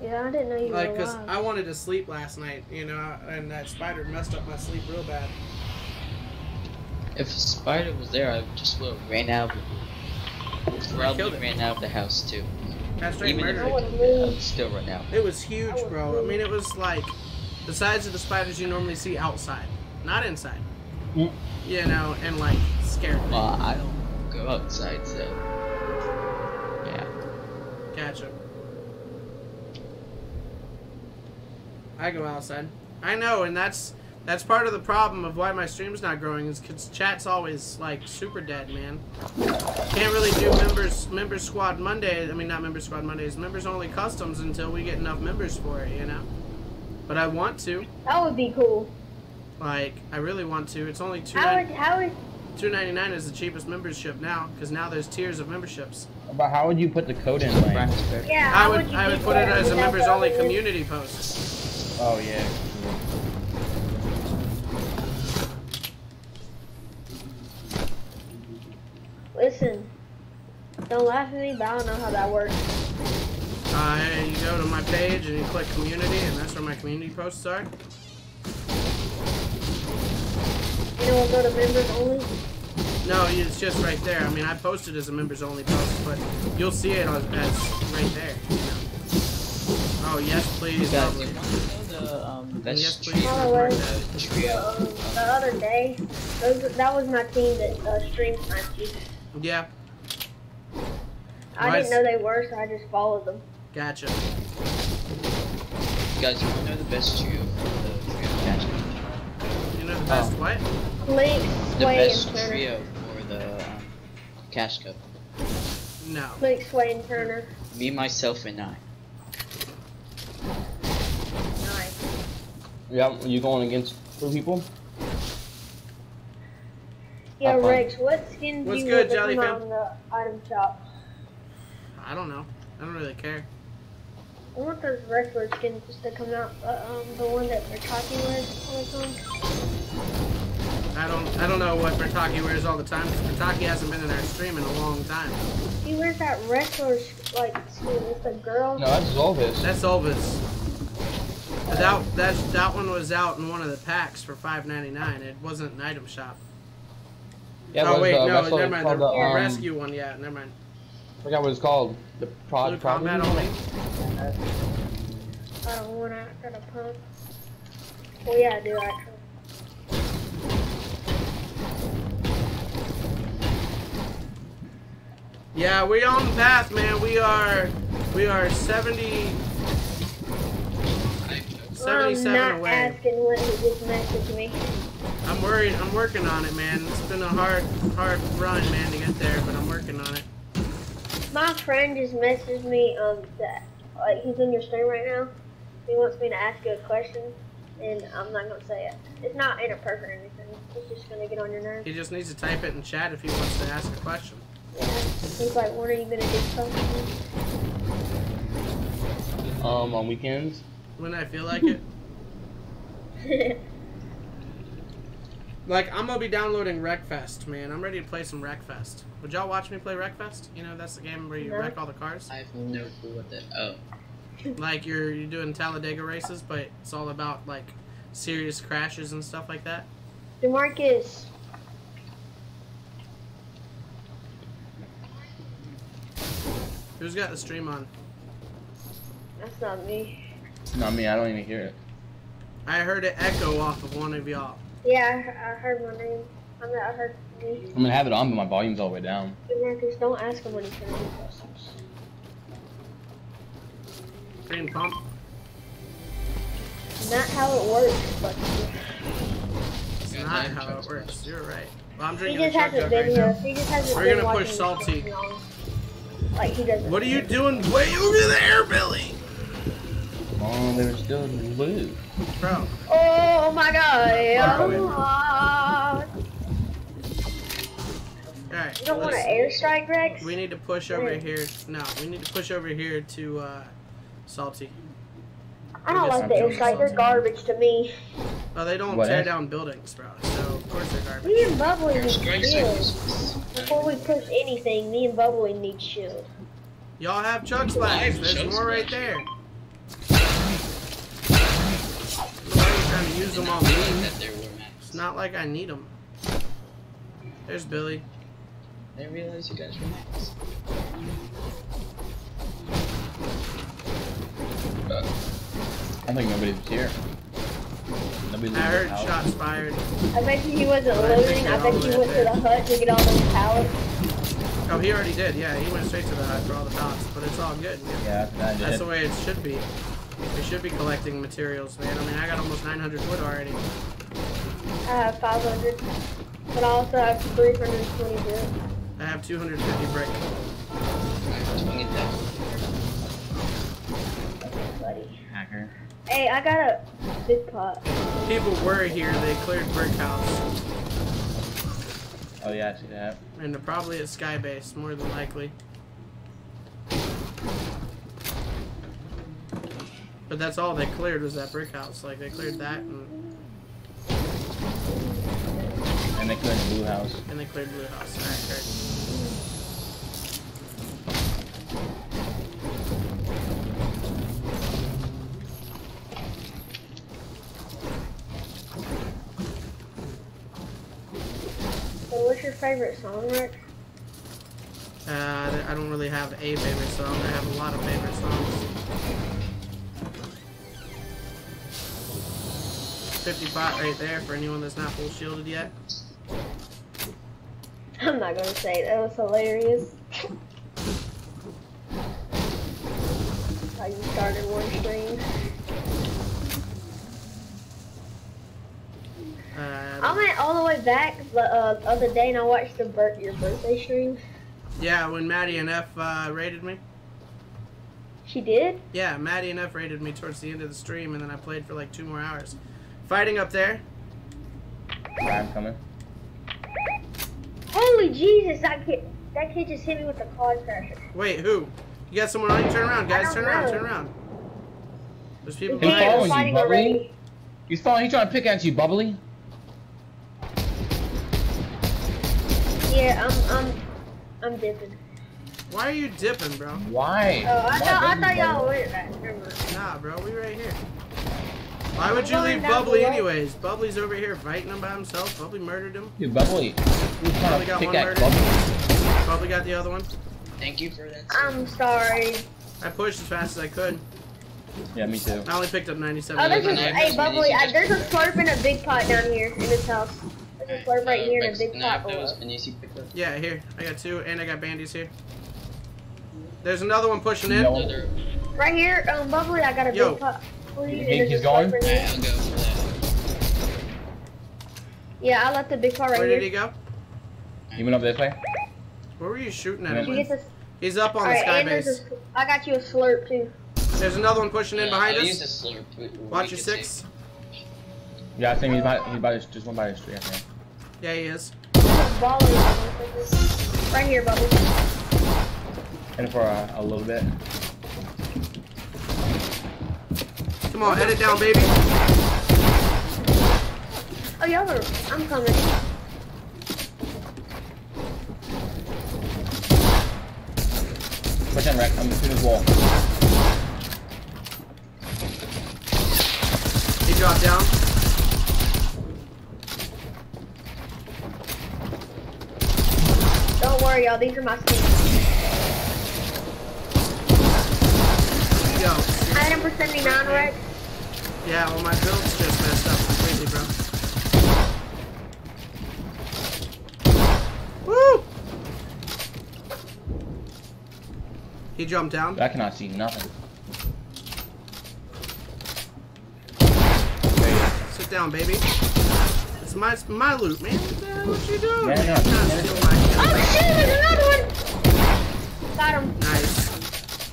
Yeah, I didn't know you Like, were cause. I wanted to sleep last night, you know, and that spider messed up my sleep real bad. If a spider was there, I just would have ran out. Of the, probably ran out of the house too. Got straight Even if murdered. I would have I would still run out. It was huge, I would bro. I mean, it was like the size of the spiders you normally see outside, not inside. Mm. You know, and like scared me. Well, I don't go outside, so yeah. Gotcha. I go outside. I know, and that's that's part of the problem of why my stream's not growing is because chat's always like super dead, man. Can't really do members members squad Monday. I mean, not members squad Mondays. Members only customs until we get enough members for it, you know. But I want to. That would be cool. Like, I really want to. It's only two How would how would two ninety nine is the cheapest membership now because now there's tiers of memberships. But how would you put the code in? Like, yeah? I how would I would put it as a members only other- community post. Oh yeah. Listen, don't laugh at me, but I don't know how that works. Uh, you go to my page and you click community, and that's where my community posts are. You know, we'll go to members only. No, it's just right there. I mean, I posted as a members only post, but you'll see it as, as right there. Oh yes, please. Guys, lovely. you want to know the um, best Yes, please. Oh, well, The trio. um, the other day, those, that was my team that uh, streamed my team. Yeah, I Nice. didn't know they were, so I just followed them. gotcha. Guys, you want know the best trio for the trio catch? You know the best what? Link, The Sway, best and Turner. trio for the um, cash cup. No. Link, Sway, and Turner. Me, myself, and I. Yeah, you going against two people? Yeah, Have fun. Rex, what skin do What's you good, want to Jelly come fam? out in the item shop? I don't know. I don't really care. I want those wrestler skins just to come out. Uh, um, the one that Vertaki wears all the time. I don't. I don't know what Bertaki wears all the time because Bertaki hasn't been in our stream in a long time. He wears that wrestler like skin. It's a girl. No, that's Zolvis. That's Olvis. That that that one was out in one of the packs for five ninety nine. It wasn't an item shop. yeah, oh but wait, the no, never mind. The, the, the um, rescue one, yeah, never mind. I forgot what it's called. The prod. Blue combat only. I don't want to pump. Well, yeah, I do actually. Yeah, we on the path, man. We are we are 70, I'm not away. asking what he just messaged me. I'm worried. I'm working on it, man. It's been a hard hard run, man, to get there, but I'm working on it. My friend just messaged me um that like he's in your stream right now. He wants me to ask you a question, and I'm not gonna say it. It's not inappropriate or anything. It's just gonna get on your nerves. He just needs to type it in chat if he wants to ask a question. Yeah. He's like, when are you gonna do something? Um, on weekends. When I feel like it. (laughs) Like I'm gonna be downloading Wreckfest, man. I'm ready to play some Wreckfest. Would y'all watch me play Wreckfest? You know, that's the game where you No. wreck all the cars. I have no clue what that. Oh, Like you're you're doing Talladega races, but it's all about like serious crashes and stuff like that. Demarcus, Who's got the stream on? that's not me. No, I mean I don't even hear it. I heard it echo off of one of y'all. Yeah, I, I heard my name. I mean, I heard me. I'm gonna have it on, but my volume's all the way down. Demarcus, don't ask him when he's gonna do questions. Green pump. Not how it works, but It's Yeah, not how it trucks works. You're right. Well, I'm he just a hasn't jug right been here. now. He just hasn't We're gonna push salty. the stream long. Like he doesn't. What are you doing way over there, Billy? Oh, they were still blue. Bro, Oh my god! Alright. Oh, alright. you don't want to airstrike, Rex? We need to push over Yeah. here. No, we need to push over here to uh, Salty. I don't like just the airstrike. They're garbage to me. Oh, they don't What tear is? down buildings, bro. So of course they're garbage. Me and Bubbly air need strike shield. Before we push anything, me and Bubbly need shield. Y'all have chug Live splash. There's chug more right splash. there. Use them all not day. realize that there were It's not like I need them. There's Billy. I didn't realize you guys were max. I think nobody's here. Nobody I heard house. shots fired. I bet you he wasn't But I loading. I they're bet all you right went to the hut to get all those pallets. Oh, he already did. Yeah, he went straight to the hut for all the pallets, but it's all good. Yeah, that That's the way it should be. We should be collecting materials, man. I mean, I got almost 900 wood already. I have 500, but I also have 320 bricks. I have 250 brick. Alright, swing it down. buddy. Hacker. Hey, I got a big pot. People were here. They cleared brick house, Oh yeah, I see that. and they're probably at Skybase, more than likely. But that's all they cleared was that brick house. Like they cleared that, and, And they cleared the blue house. and they cleared blue house. All right, great. What's your favorite song, Rex? Uh, I don't really have a favorite song. I have a lot of favorite songs. 50 bot right there for anyone that's not full shielded yet. I'm not gonna say it. that was hilarious. How you started one stream. Uh, I went all the way back the uh, other day and I watched the bir- your birthday stream. yeah, when Maddie and F uh, raided me. She did? Yeah, Maddie and F raided me towards the end of the stream, and then I played for like two more hours. Fighting up there. I'm coming. Holy Jesus! That kid, that kid just hit me with the quad crasher. Wait, who? You got someone on you? Turn around, guys. don't Turn around, turn around. There's people The He's game behind following you, fighting Bubbly. already. He's following, He's trying to pick at you, bubbly. Yeah, I'm, I'm, I'm dipping. Why are you dipping, bro? Why? Oh, I Why thought, I thought y'all bubbly? went back. Nah, bro, we right here. Why would you leave down Bubbly below. anyways? Bubbly's over here fighting him by himself. Bubbly murdered him. Dude, bubbly. He's Bubbly trying to got pick one at bubbly. Bubbly got the other one. Thank you for that. I'm sorry. I pushed as fast as I could. Yeah, me too. I only picked up 97. Oh, there's a, Yeah, hey, Bubbly, I, there's a slurp and a big pot down here in this house. There's a slurp right here and a big pot below. those? And you see pick up Yeah, here. I got two, and I got bandies here. There's another one pushing in. No. Right here, um, Bubbly, I got a Yo. big pot. Please, You think he's going? slurp Alright. I'll go. Yeah, I left the big pot right Where here. did he go? You went up this way? Where were you shooting at Did him Did you with? get this? He's up on Alright, the and there's skybase. a, I got you a slurp too. There's another one pushing in behind I'll use us. the slurp. We- we Watch your can six. Yeah, I think he's by, he's by this, just one by this tree, I think. Yeah, he is. Right here, Bubbly. And for a, a little bit. Come on, head it down, baby. Oh, y'all are. I'm coming. Push in, Rex. I'm through this wall. He dropped down. Don't worry, y'all. These are my sneaks. Yo. Item for 79, Rex. Yeah, well, my build's just messed up completely, bro. Woo! He jumped down. I cannot see nothing. Sit down, baby. It's my it's my loot, man. What the hell what you doing? Yeah, man? yeah, You're trying to yeah. steal my Oh, shit, there's another one. Got him. Nice.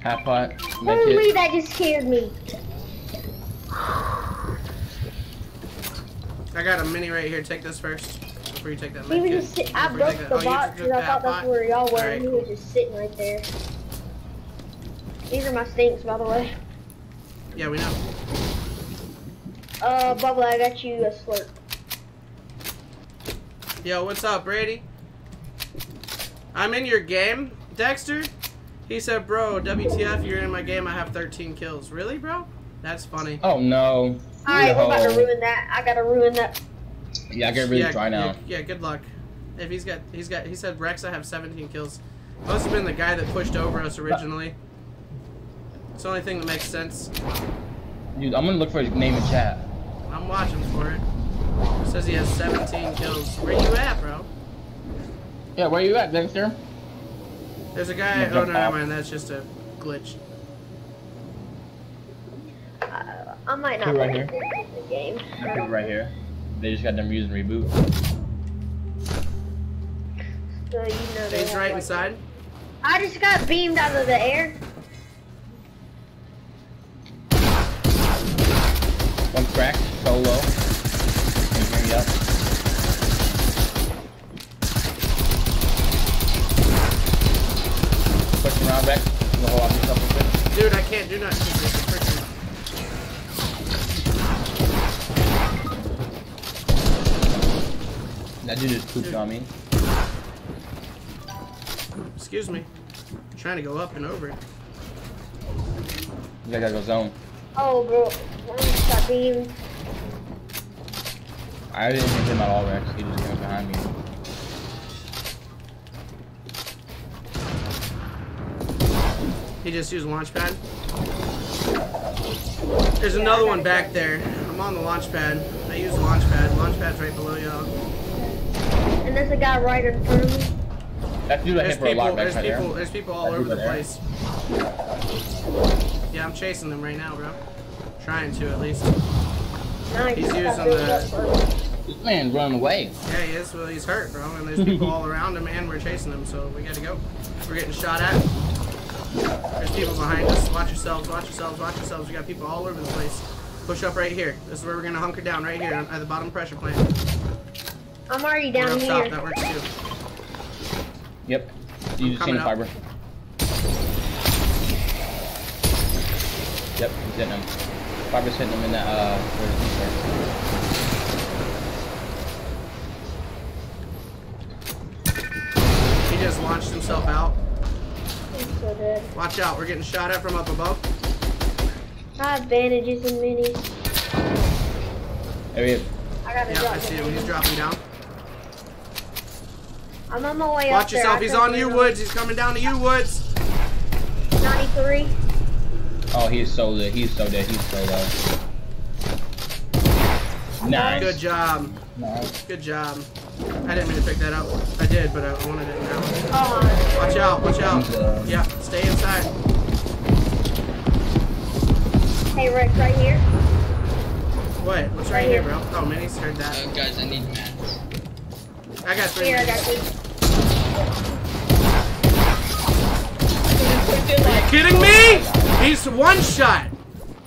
Half pot. Holy, that just scared me. I got a mini right here. Take this first. Before you take that was med just sit- I broke the oh, box because I thought that's where y'all were, and he was just sitting right there. These are my stinks, by the way. Yeah, we know. Uh, Bubba, I got you a slurp. Yo, what's up, Brady? I'm in your game, Dexter. He said, bro, WTF, you're in my game. I have 13 kills. Really, bro? That's funny. Oh no. Alright, we're about to ruin that. I gotta ruin that. Yeah, I get really yeah, dry now. Yeah, yeah, good luck. If he's got, he's got, he said Rex, I have 17 kills. Must have been the guy that pushed over us originally. It's the only thing that makes sense. Dude, I'm gonna look for his name in chat. I'm watching for it. It says he has 17 kills. Where you at, bro? Yeah, where you at, Dexter? There's a guy. Oh no, never off. mind. That's just a glitch. Uh, I might not Two right like here. the game. That people right here. They just got them using reboot. So you know they He's have, right like- inside. I just got beamed out of the air. One cracked, solo. Can you hear me up? Push around back. The whole office up a bit. Dude, I can't do nothing. That dude just pooped on me. Excuse me. I'm trying to go up and over. I gotta go zone. Oh, bro. I just got beamed. I didn't hit him at all, Rex. He just came behind me. He just used launch pad. There's another one back there. I'm on the launch pad. I use the launch pad. Launch pad's right below y'all. And there's a guy right in front of me. That dude I There's hit for a people. lot There's right people. there. There's people all That over the there. place. Yeah, I'm chasing them right now, bro. Trying to at least. Nice. He's using the- up first. This man's running away. Yeah, he is. Well, he's hurt, bro. And there's people all around him, and we're chasing him. So we gotta go. We're getting shot at. There's people behind us. Watch yourselves. Watch yourselves. Watch yourselves. We got people all over the place. Push up right here. This is where we're gonna hunker down right here at the bottom pressure plant. I'm already down up top. here. That works too. Yep. You just Coming seen the fiber. Yep, he's hitting him. Fiber's hitting him in that, uh, where's He just launched himself out. I'm so dead. Watch out. We're getting shot at from up above. I have bandages and minis. There he is. I gotta Yeah, I see them. him. He's dropping down. I'm on my way up Watch there. yourself. I He's on you, Woods. He's coming down to you, Woods. 93. Oh, he's so lit. He's so dead. He's so low. Nice. Good job. Nice. Good job. I didn't mean to pick that up. I did, but I wanted it now. Oh, Watch out. Watch out. Yeah. Yeah, stay inside. hey, Rex, right here. What? What's right here, bro? Oh, Minnie's heard that. Uh, guys, I need mats. I got three. Here, I got you. Are you kidding me? He's one shot.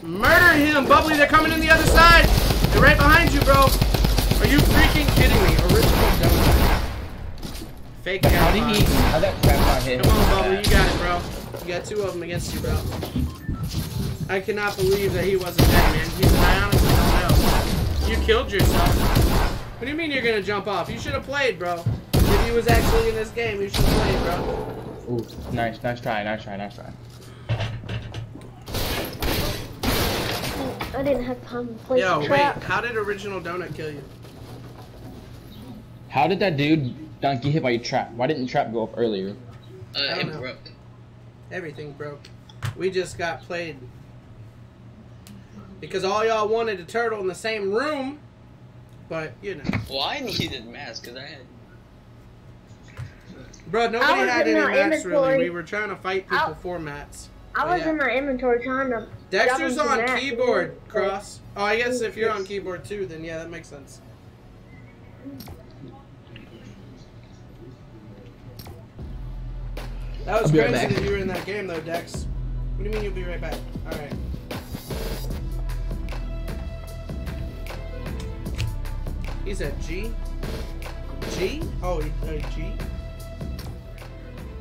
Murder him, Bubbly. They're coming in the other side. They're right behind you, bro. Are you freaking kidding me? Original donut. Fake How did he? How that crap not hit Come on, Bubbly. You got it, bro. You got two of them against you, bro. I cannot believe that he wasn't dead, man. He's, I honestly don't know. You killed yourself. What do you mean you're gonna jump off? You should have played, bro. If he was actually in this game, you should have played, bro. Ooh, nice, nice try, nice try, nice try. I didn't have time to place Yo, the wait. trap. How did Original Donut kill you? How did that dude dunk get hit by a trap? Why didn't the trap go up earlier? Uh, it know. broke. Everything broke. We just got played. Because all y'all wanted a turtle in the same room. But, you know. Well, I needed mats because I had. Bro, nobody had any my mats really. We were trying to fight people I- for mats. I oh, was Yeah. in my inventory trying to. Dexter's on that, keyboard. Cross. Oh, I guess if you're on keyboard too, then yeah, that makes sense. That was I'll right crazy back. that you were in that game though, Dex. What do you mean you'll be right back? Alright. He said G? G? Oh, he, uh, G?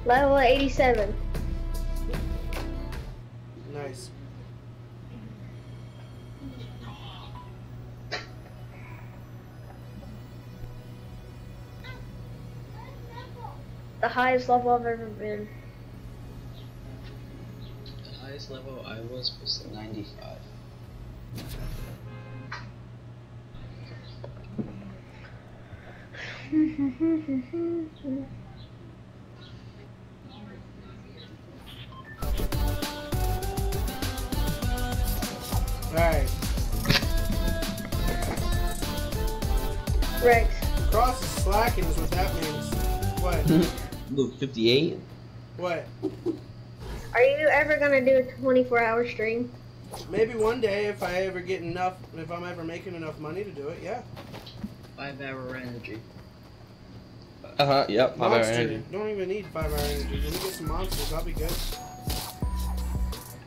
Level 87. Nice. The highest level I've ever been. The highest level I was was 95. Alright. Rex, Cross is slacking is what that means. What? (laughs) Luke 58. what? are you ever gonna do a 24 hour stream? Maybe one day if I ever get enough, if I'm ever making enough money to do it, yeah. Five hour energy. Uh huh. Yep. Five hour Monster. energy. Don't even need five hour energy. Let me get some monsters. I'll be good.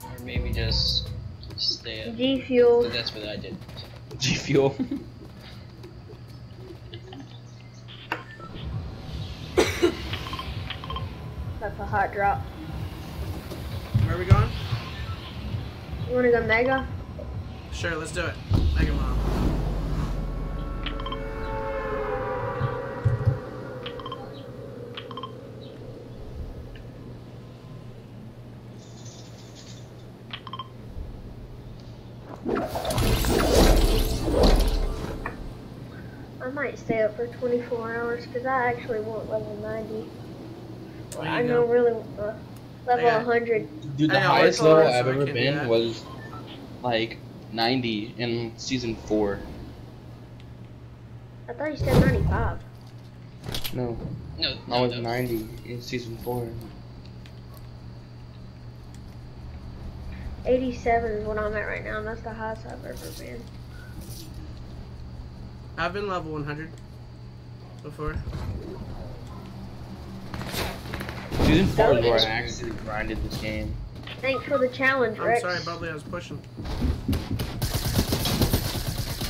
Or maybe just stay up. G Fuel. So that's what I did. G Fuel. (laughs) That's a hot drop. Where are we going? You wanna go Mega? Sure, let's do it. Mega Mall. I might stay up for 24 hours because I actually want level 90. There I you know go. really uh, level Yeah. 100. Dude, the I highest level I've ever been that. was like 90 in season four. I thought you said 95. No, No, I no, was no. 90 in season four. 87 is what I'm at right now, and that's the highest I've ever been. I've been level 100 before. Season four is where I actually grinded this game. Thanks for the challenge, I'm Rex. sorry, Bubbly, I was pushing.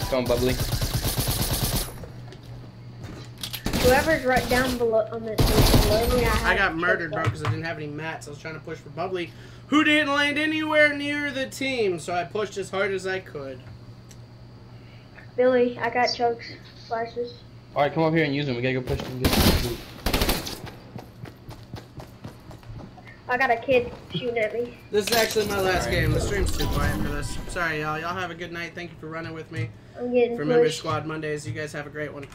Come on, bubbly. Whoever's right down below, it's below me, I, I got murdered, bro, because I didn't have any mats. I was trying to push for Bubbly, who didn't land anywhere near the team, so I pushed as hard as I could. That. Billy, I got chokes, flashes. All right, come up here and use them. We gotta go push them. Get some loot. I got a kid shooting at me. This is actually my last Alright. game. The stream's too quiet for this. Sorry, y'all. Y'all have a good night. Thank you for running with me. I'm getting For Member. Squad Mondays, you guys have a great one.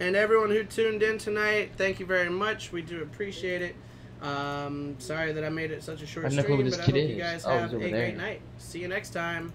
And everyone who tuned in tonight, thank you very much. We do appreciate it. Um, sorry that I made it such a short I don't know stream, but I kid hope you guys Oh, have a over great night. See you next time.